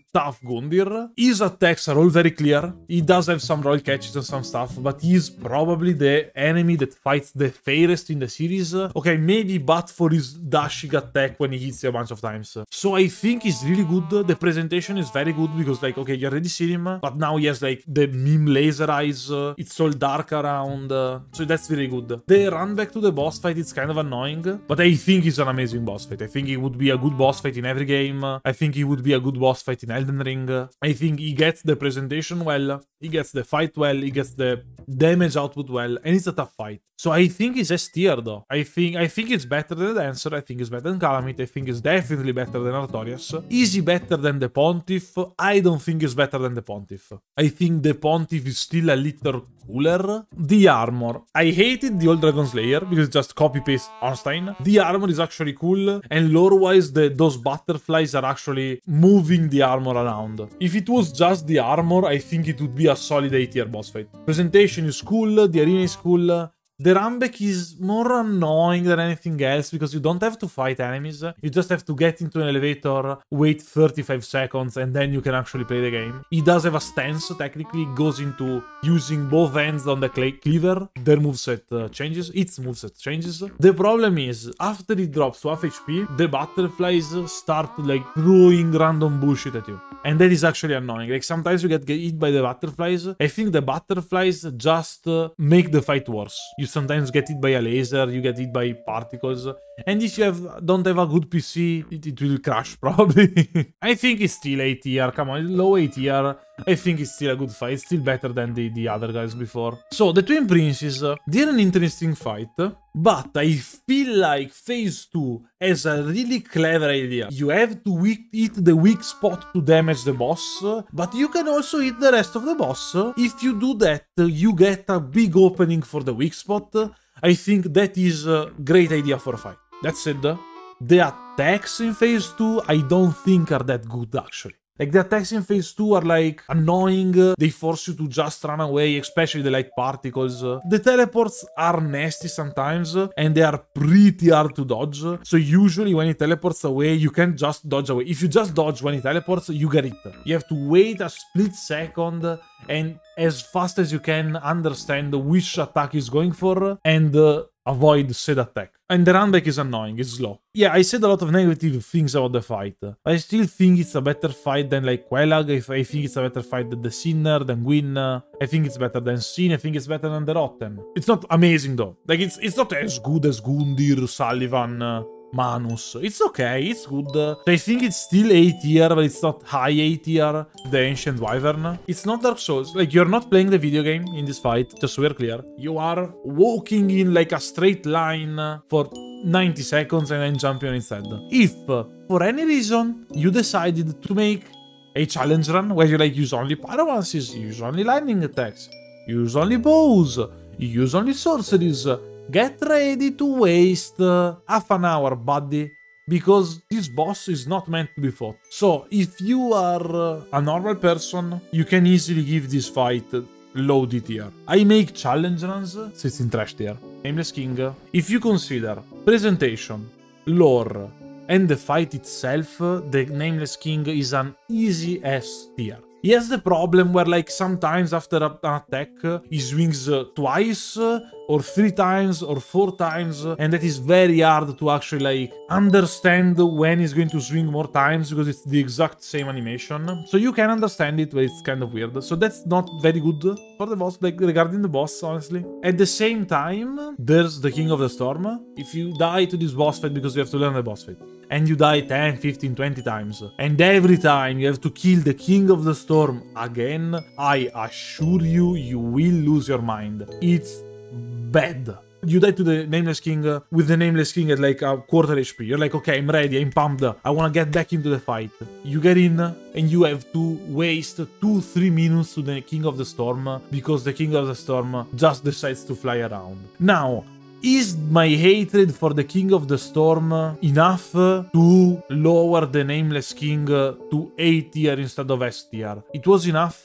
A: Gundyr. His attacks are all very clear. He does have some roll catches and some stuff, but he's probably the enemy that fights the fairest in the series. Okay, maybe but for his dashing attack when he hits you a bunch of times. So I think he's really good. The presentation is very good because like, okay, you already seen him, but now he has like the meme laser eyes. It's all dark around. So that's very good. The run back to the boss fight is kind of annoying, but I think it's an amazing boss fight. I think it would be a good boss fight in every game. I think it would be a good boss fight in Elden Ring. I think he gets the presentation well, he gets the fight well, he gets the damage output well, and it's a tough fight. So I think it's S tier though. I think I think it's better than the Dancer, I think it's better than Kalameet, I think it's definitely better than Artorias. Is he better than the Pontiff? I don't think it's better than the Pontiff. I think the Pontiff is still a little cooler. The armor. I hated the old Dragon Slayer because just copy-paste Ornstein. The armor is actually cool, and lore-wise, those butterflies are actually moving the armor around. If it was just the armor, I think it would be a solid A tier boss fight. Presentation is cool, the arena is cool, the runback is more annoying than anything else because you don't have to fight enemies. You just have to get into an elevator, wait 35 seconds, and then you can actually play the game. He does have a stance, technically. It goes into using both hands on the cleaver. Their moveset uh, changes. Its moveset changes. The problem is, after it drops to half HP, the butterflies start like throwing random bullshit at you. And that is actually annoying. Like sometimes you get hit by the butterflies. I think the butterflies just uh, make the fight worse. You sometimes get hit by a laser, you get hit by particles. And if you have don't have a good PC, it, it will crash (laughs) probably. I think it's still A tier, come on, low A tier. I think it's still a good fight, it's still better than the, the other guys before. So, the Twin Princes, uh, they're an interesting fight, but I feel like Phase 2 has a really clever idea. You have to hit the weak spot to damage the boss, but you can also hit the rest of the boss. If you do that, you get a big opening for the weak spot. I think that is a great idea for a fight. That said, the attacks in Phase 2 I don't think are that good actually. Like the attacks in phase 2 are like annoying, they force you to just run away, especially the light particles. The teleports are nasty sometimes, and they are pretty hard to dodge. So usually when he teleports away, you can't just dodge away. If you just dodge when he teleports, you get it. You have to wait a split second and as fast as you can understand which attack is going for and uh, avoid said attack. And the runback is annoying, it's slow. Yeah, I said a lot of negative things about the fight. I still think it's a better fight than like Quelaag, I think it's a better fight than the Sinner, than Gwyn. I think it's better than Sinh, I think it's better than the Rotten. It's not amazing though. Like it's it's not as good as Gundyr, Sulyvahn, uh, Manus. It's okay, it's good. I think it's still A tier, but it's not high A tier, the Ancient Wyvern. It's not Dark Souls. Like, you're not playing the video game in this fight, just so we're clear. You are walking in like a straight line for 90 seconds and then jumping instead. If, for any reason, you decided to make a challenge run where you like use only pyromancies, use only lightning attacks, use only bows, use only sorceries, Get ready to waste uh, half an hour, buddy, because this boss is not meant to be fought. So, if you are uh, a normal person, you can easily give this fight low D tier. I make challenge runs, so it's in trash tier. Nameless King, if you consider presentation, lore, and the fight itself, the Nameless King is an easy S tier. He has the problem where like sometimes after an attack he swings uh, twice or three times or four times and that is very hard to actually like understand when he's going to swing more times because it's the exact same animation. So you can understand it but it's kind of weird. So that's not very good for the boss, like regarding the boss honestly. At the same time, there's the King of the Storm. If you die to this boss fight because you have to learn the boss fight and you die 10, 15, 20 times and every time you have to kill the King of the Storm again, I assure you, you will lose your mind. It's bad. You die to the Nameless King uh, with the Nameless King at like a quarter HP. You're like, okay, I'm ready, I'm pumped, uh, I wanna get back into the fight. You get in uh, and you have to waste 2-3 minutes to the King of the Storm uh, because the King of the Storm just decides to fly around. Now, is my hatred for the King of the Storm enough to lower the Nameless King to A tier instead of S tier? It was enough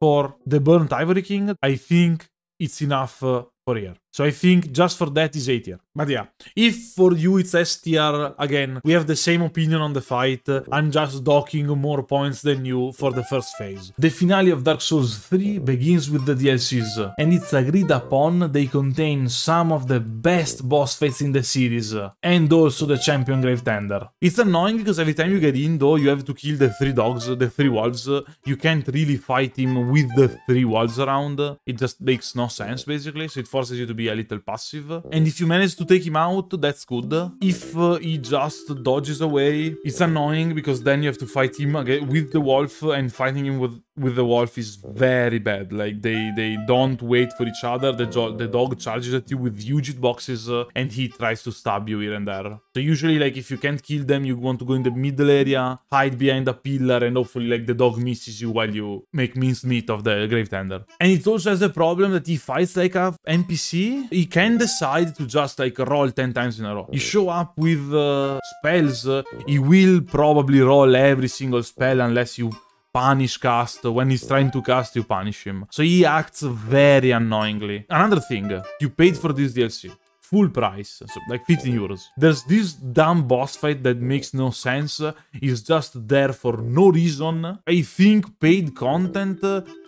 A: for the Burnt Ivory King. I think it's enough for here. So I think just for that is A tier. But yeah, if for you it's S tier, again, we have the same opinion on the fight. I'm just docking more points than you for the first phase. The finale of Dark Souls 3 begins with the DLCs, and it's agreed upon they contain some of the best boss fights in the series, and also the champion Gravetender. It's annoying because every time you get in, though, you have to kill the three dogs, the three wolves. You can't really fight him with the three wolves around. It just makes no sense, basically, so it forces you to be be a little passive. And if you manage to take him out, that's good. If uh, he just dodges away, it's annoying because then you have to fight him again with the wolf and fighting him with with the wolf is very bad. Like they they don't wait for each other. The the dog charges at you with huge hitboxes uh, and he tries to stab you here and there. So usually like if you can't kill them, you want to go in the middle area, hide behind a pillar, and hopefully like the dog misses you while you make minced meat of the grave tender. And it also has the problem that he fights like a NPC. He can decide to just like roll 10 times in a row. You show up with uh, spells, he will probably roll every single spell unless you punish cast. When he's trying to cast, you punish him. So he acts very annoyingly. Another thing, you paid for this DLC. Full price, so like 15 euros. There's this dumb boss fight that makes no sense. It's just there for no reason. I think paid content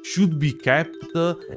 A: should be kept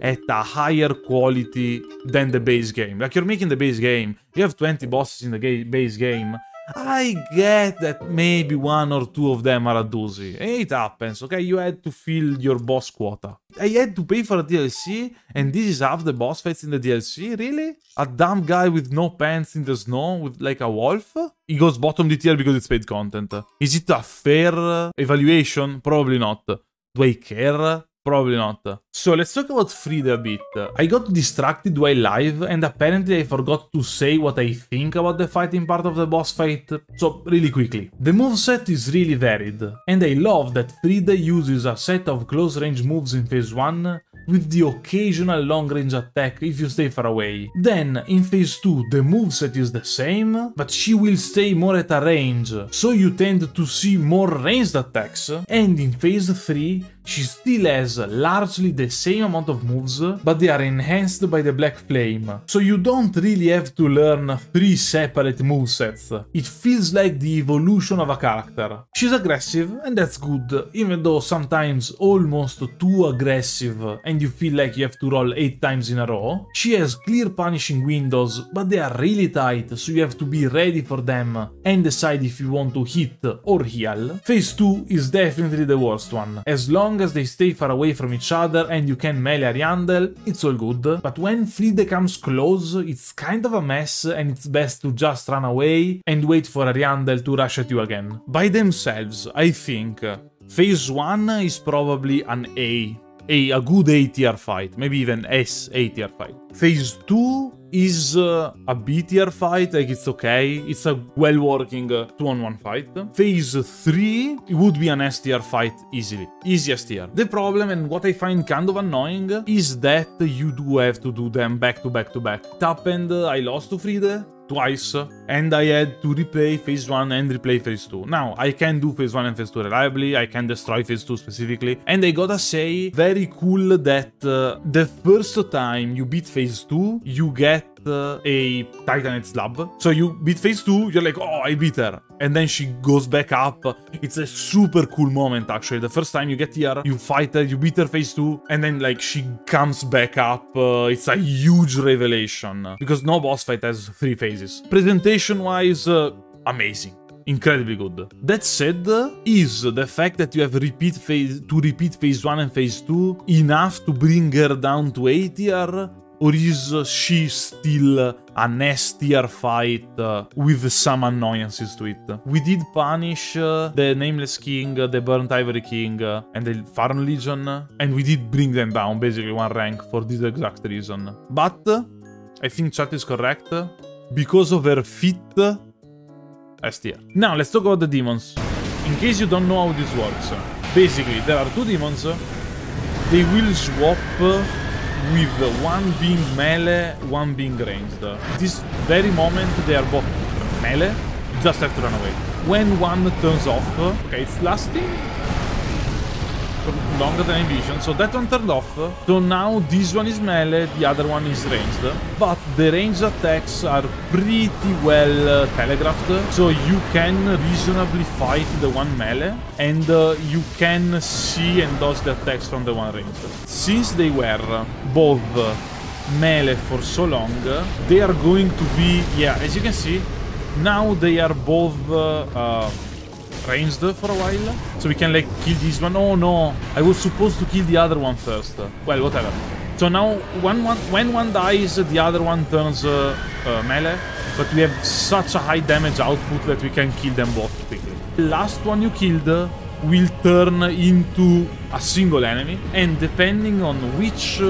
A: at a higher quality than the base game. Like you're making the base game, you have 20 bosses in the base game. I get that maybe one or two of them are a doozy. It happens, okay? You had to fill your boss quota. I had to pay for a DLC, and this is half the boss fights in the DLC? Really? A dumb guy with no pants in the snow with like a wolf? He goes bottom tier because it's paid content. Is it a fair evaluation? Probably not. Do I care? Probably not. So let's talk about Friede a bit. I got distracted while live and apparently I forgot to say what I think about the fighting part of the boss fight, so really quickly. The moveset is really varied, and I love that Friede uses a set of close range moves in phase 1 with the occasional long-range attack if you stay far away. Then, in phase 2, the moveset is the same, but she will stay more at a range, so you tend to see more ranged attacks, and in phase 3, she still has largely the same amount of moves, but they are enhanced by the Black Flame, so you don't really have to learn three separate movesets. It feels like the evolution of a character. She's aggressive, and that's good, even though sometimes almost too aggressive and you feel like you have to roll 8 times in a row. She has clear punishing windows, but they are really tight, so you have to be ready for them and decide if you want to hit or heal. Phase 2 is definitely the worst one. As long long as they stay far away from each other and you can melee Ariandel, it's all good. But when Friede comes close, it's kind of a mess and it's best to just run away and wait for Ariandel to rush at you again. By themselves, I think Phase 1 is probably an A. A, a good A tier fight, maybe even S A tier fight. Phase 2 is uh, a B tier fight, like it's okay, it's a well working uh, 2 on 1 fight. Phase 3 would be an S tier fight easily, easiest tier. The problem and what I find kind of annoying is that you do have to do them back to back to back. It happened, I lost to Friede, twice and I had to replay phase 1 and replay phase 2. Now, I can do phase 1 and phase 2 reliably, I can destroy phase 2 specifically, and I gotta say, very cool that uh, the first time you beat phase 2, you get uh, a Titanite slab. So you beat phase 2, you're like, oh, I beat her. And then she goes back up. It's a super cool moment, actually. The first time you get here, you fight her, you beat her phase 2, and then, like, she comes back up. Uh, it's a huge revelation. Because no boss fight has three phases. Presentation-wise, uh, amazing incredibly good. That said, is the fact that you have repeat phase to repeat phase 1 and phase 2 enough to bring her down to A tier? Or is she still a nastier fight uh, with some annoyances to it? We did punish uh, the Nameless King, the Burnt Ivory King, uh, and the Farron Legion, and we did bring them down basically one rank for this exact reason. But I think chat is correct. Because of her fit, S tier. Now let's talk about the demons. In case you don't know how this works. Basically, there are two demons. They will swap with one being melee, one being ranged. This very moment they are both melee, just have to run away. When one turns off, okay, it's lasting longer than envisioned. So that one turned off. So now this one is melee, the other one is ranged. But the ranged attacks are pretty well uh, telegraphed. So you can reasonably fight the one melee. And uh, you can see and dodge the attacks from the one ranged. Since they were both melee for so long, they are going to be, yeah, as you can see, now they are both uh, uh ranged for a while. So we can like kill this one. Oh no, I was supposed to kill the other one first. Well, whatever. So now when one, when one dies, the other one turns uh, uh, melee. But we have such a high damage output that we can kill them both quickly. The last one you killed will turn into a single enemy. And depending on which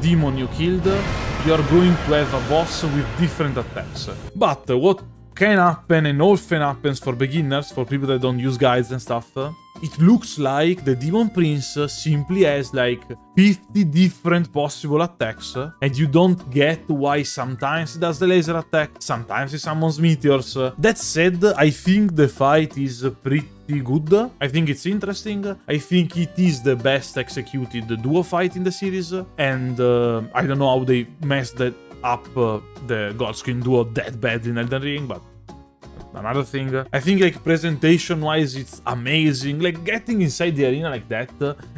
A: demon you killed, you are going to have a boss with different attacks. But what can happen and often happens for beginners, for people that don't use guides and stuff. It looks like the Demon Prince simply has like 50 different possible attacks and you don't get why sometimes he does the laser attack, sometimes he summons meteors. That said, I think the fight is pretty good. I think it's interesting. I think it is the best executed duo fight in the series and uh, I don't know how they messed that up uh, the Godskin duo that bad in Elden Ring, but another thing. I think like presentation wise it's amazing. Like getting inside the arena like that,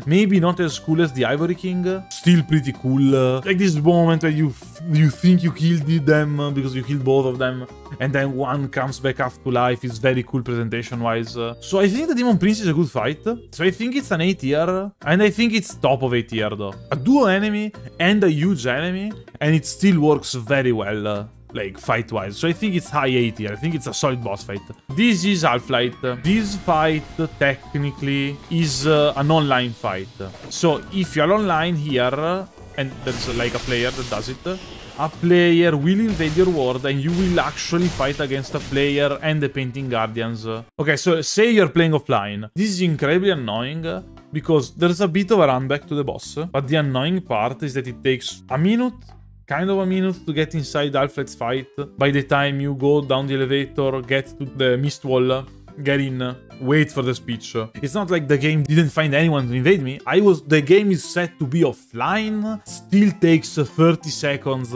A: maybe not as cool as the Ivory King, still pretty cool. Like this moment where you you think you killed them because you killed both of them and then one comes back up to life It's very cool presentation wise. So I think the Demon Prince is a good fight. So I think it's an A tier and I think it's top of A tier though. A dual enemy and a huge enemy and it still works very well like fight-wise. So I think it's high 80. I think it's a solid boss fight. This is Half-Light. This fight technically is uh, an online fight. So if you're online here, and there's like a player that does it, a player will invade your world and you will actually fight against a player and the Painting Guardians. Okay, so say you're playing offline. This is incredibly annoying because there's a bit of a run back to the boss, but the annoying part is that it takes a minute kind of a minute to get inside Alfred's fight. By the time you go down the elevator, get to the mist wall, get in, wait for the speech. It's not like the game didn't find anyone to invade me. I was the game is set to be offline, still takes 30 seconds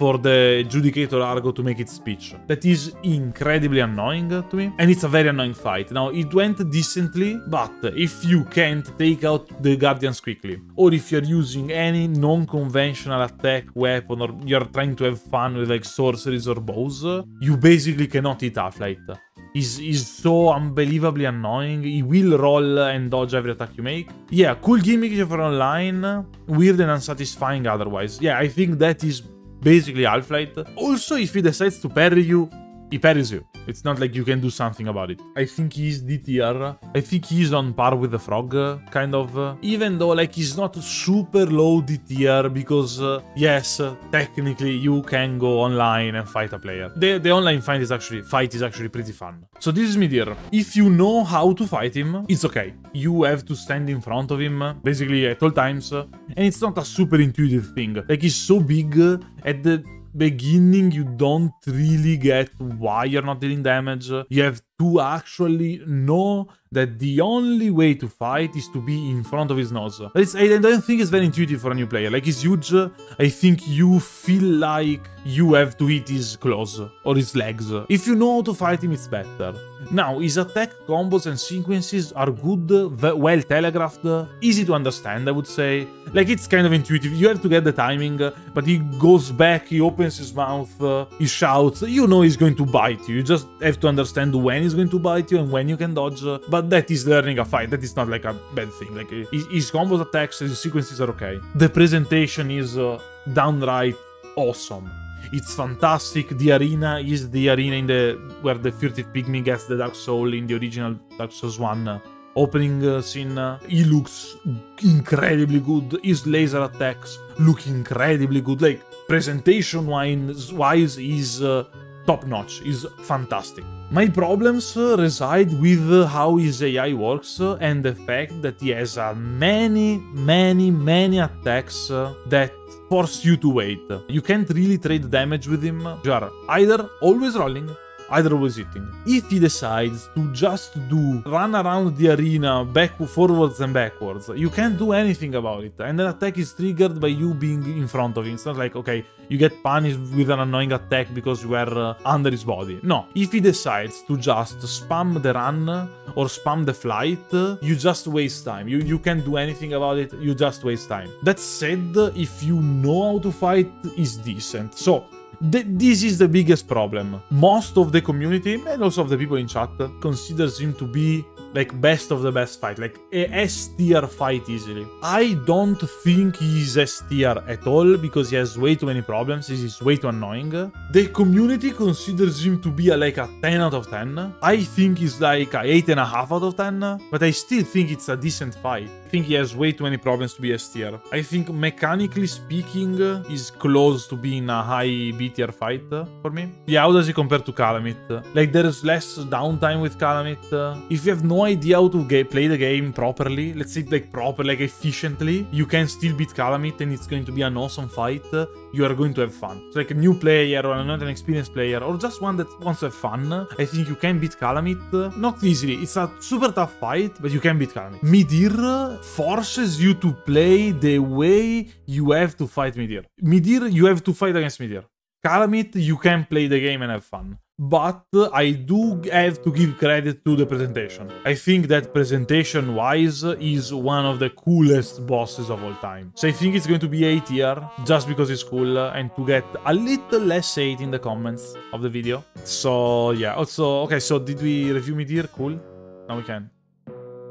A: for the Judicator Argo to make its speech. That is incredibly annoying to me, and it's a very annoying fight. Now, it went decently, but if you can't take out the Guardians quickly, or if you're using any non-conventional attack weapon, or you're trying to have fun with like sorceries or bows, you basically cannot hit Half-Light. He's, he's so unbelievably annoying. He will roll and dodge every attack you make. Yeah, cool gimmick for online, weird and unsatisfying otherwise. Yeah, I think that is basically Half-Light. Also, if he decides to parry you, he parries you. It's not like you can do something about it. I think he's D tier. I think he's on par with the frog, uh, kind of. Uh, even though, like, he's not super low D tier because, uh, yes, uh, technically you can go online and fight a player. The, the online fight is actually fight is actually pretty fun. So this is Midir. If you know how to fight him, it's okay. You have to stand in front of him, basically at all times, and it's not a super intuitive thing. Like, he's so big at the beginning you don't really get why you're not dealing damage. You have to actually know that the only way to fight is to be in front of his nose. It's, I don't think it's very intuitive for a new player. Like, he's huge. I think you feel like you have to hit his claws or his legs. If you know how to fight him, it's better. Now, his attack combos and sequences are good, well telegraphed, easy to understand, I would say. Like, it's kind of intuitive. You have to get the timing, but he goes back, he opens his mouth, he shouts. You know he's going to bite you. You just have to understand when he's going to bite you and when you can dodge. But that is learning a fight. That is not like a bad thing. Like, his combos, attacks, his sequences are okay. The presentation is uh, downright awesome. It's fantastic. The arena is the arena in the where the furtive pygmy gets the Dark Soul in the original Dark Souls 1 opening uh, scene. He looks incredibly good. His laser attacks look incredibly good. Like presentation wise, is uh, top notch. Is fantastic. My problems uh, reside with uh, how his AI works uh, and the fact that he has many, many, many attacks that force you to wait. You can't really trade damage with him. You are either always rolling either was hitting. If he decides to just do run around the arena back forwards and backwards, you can't do anything about it. And an attack is triggered by you being in front of him. It's not like, okay, you get punished with an annoying attack because you were uh, under his body. No, if he decides to just spam the run or spam the flight, you just waste time. You, you can't do anything about it, you just waste time. That said, if you know how to fight, is decent. So, Th this is the biggest problem. Most of the community, and also of the people in chat, considers him to be like best of the best fight, like a S tier fight easily. I don't think he's S tier at all because he has way too many problems, he's way too annoying. The community considers him to be a, like a 10 out of 10. I think he's like a 8.5 out of 10, but I still think it's a decent fight. I think he has way too many problems to be S tier. I think mechanically speaking, he's close to being a high B tier fight for me. Yeah, how does he compare to Kalameet? Like there's less downtime with Kalameet. If you have no idea how to play the game properly, let's say like proper, like efficiently, you can still beat Kalameet and it's going to be an awesome fight. You are going to have fun. So like a new player or not an experienced player or just one that wants to have fun, I think you can beat Kalameet. Not easily. It's a super tough fight, but you can beat Kalameet. Midir forces you to play the way you have to fight Midir. Midir, you have to fight against Midir. Kalameet, you can play the game and have fun but I do have to give credit to the presentation. I think that presentation-wise is one of the coolest bosses of all time. So I think it's going to be A tier, just because it's cool, and to get a little less hate in the comments of the video. So yeah, also, okay, so did we review Midir? Cool. Now we can.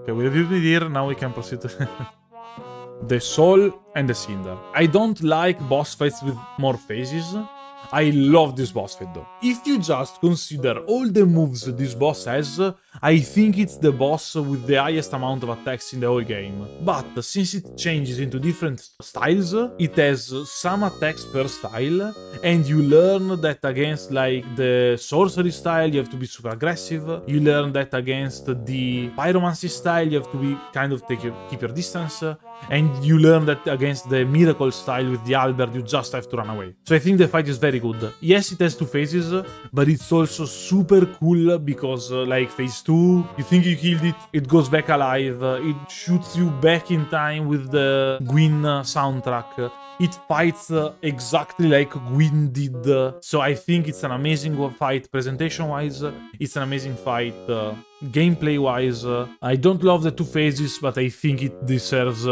A: Okay, we reviewed Midir, now we can proceed (laughs) the Soul and the Cinder. I don't like boss fights with more phases, I love this boss fight though. If you just consider all the moves this boss has, I think it's the boss with the highest amount of attacks in the whole game. But since it changes into different styles, it has some attacks per style, and you learn that against like the sorcery style you have to be super aggressive, you learn that against the pyromancy style you have to be kind of take your, keep your distance, and you learn that against the miracle style with the Albert you just have to run away. So I think the fight is very good. Yes, it has two phases, but it's also super cool because like phase 2, you think you killed it, it goes back alive, it shoots you back in time with the Gwyn uh, soundtrack. It fights uh, exactly like Gwyn did, so I think it's an amazing fight presentation-wise, it's an amazing fight uh, gameplay-wise. I don't love the two phases, but I think it deserves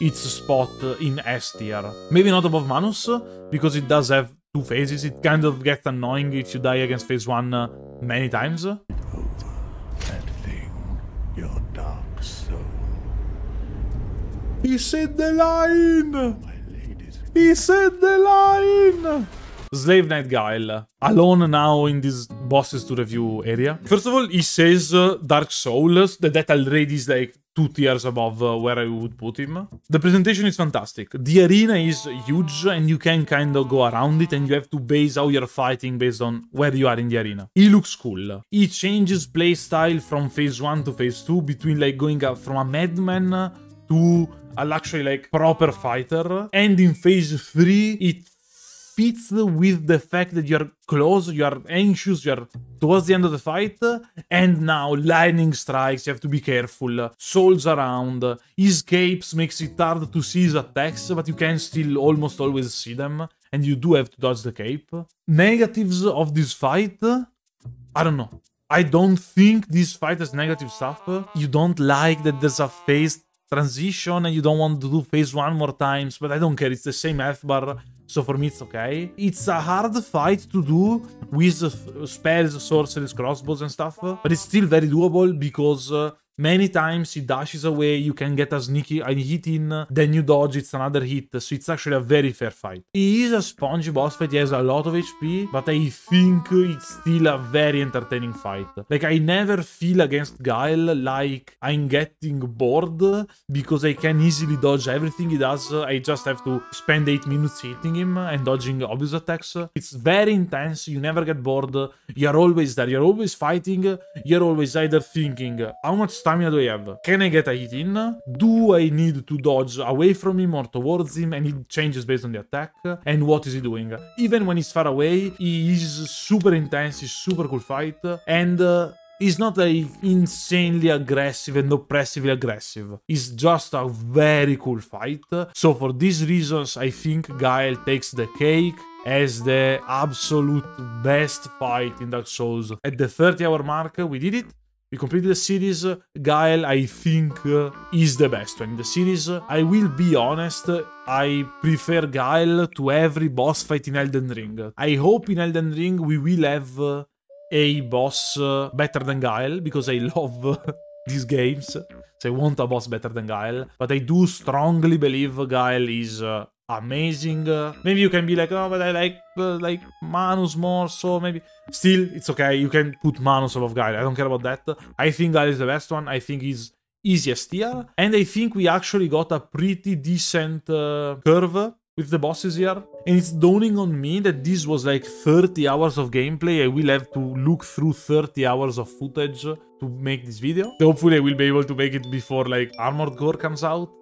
A: its spot in S tier. Maybe not above Manus, because it does have two phases. It kind of gets annoying if you die against phase 1 uh, many times.
B: That thing, your dark soul.
A: He said the line! He said the line! Slave Knight Guile. Alone now in this bosses to review area. First of all, he says uh, Dark Souls, that that already is like two tiers above uh, where I would put him. The presentation is fantastic. The arena is huge and you can kind of go around it and you have to base how you're fighting based on where you are in the arena. He looks cool. He changes playstyle from phase 1 to phase 2 between like going up from a madman to a luxury like proper fighter. And in phase 3 it fits with the fact that you're close, you're anxious, you're towards the end of the fight, and now lightning strikes, you have to be careful, souls around, escapes makes it hard to see his attacks, but you can still almost always see them, and you do have to dodge the cape. Negatives of this fight? I don't know. I don't think this fight has negative stuff. You don't like that there's a phase transition and you don't want to do phase one more times, but I don't care, it's the same health bar, so for me it's okay. It's a hard fight to do with spells, sorceries, crossbows and stuff, but it's still very doable because uh, Many times he dashes away, you can get a sneaky hit in, uh, then you dodge, it's another hit, so it's actually a very fair fight. He is a spongy boss fight, he has a lot of HP, but I think it's still a very entertaining fight. Like, I never feel against Guile like I'm getting bored, because I can easily dodge everything he does, I just have to spend 8 minutes hitting him and dodging obvious attacks. It's very intense, you never get bored, you're always there, you're always fighting, you're always either thinking, how much stamina do I have? Can I get a hit in? Do I need to dodge away from him or towards him? And it changes based on the attack. And what is he doing? Even when he's far away, he is super intense, he's super cool fight. And... Uh, He's not insanely aggressive and oppressively aggressive. It's just a very cool fight. So for these reasons, I think Guile takes the cake as the absolute best fight in Dark Souls. At the 30 hour mark, we did it. We completed the series. Guile, I think, uh, is the best one in the series. I will be honest, I prefer Guile to every boss fight in Elden Ring. I hope in Elden Ring we will have uh, a boss uh, better than Guile, because I (laughs) love these games. So I want a boss better than Guile. But I do strongly believe Guile is uh, amazing. Uh, maybe you can be like, oh, but I like uh, like Manus more, so maybe... Still, it's okay, you can put Manus above Guile, I don't care about that. I think Guile is the best one, I think he's easiest tier. And I think we actually got a pretty decent uh, curve with the bosses here. And it's dawning on me that this was like 30 hours of gameplay. I will have to look through 30 hours of footage to make this video. Hopefully I will be able to make it before like Armored Core comes out.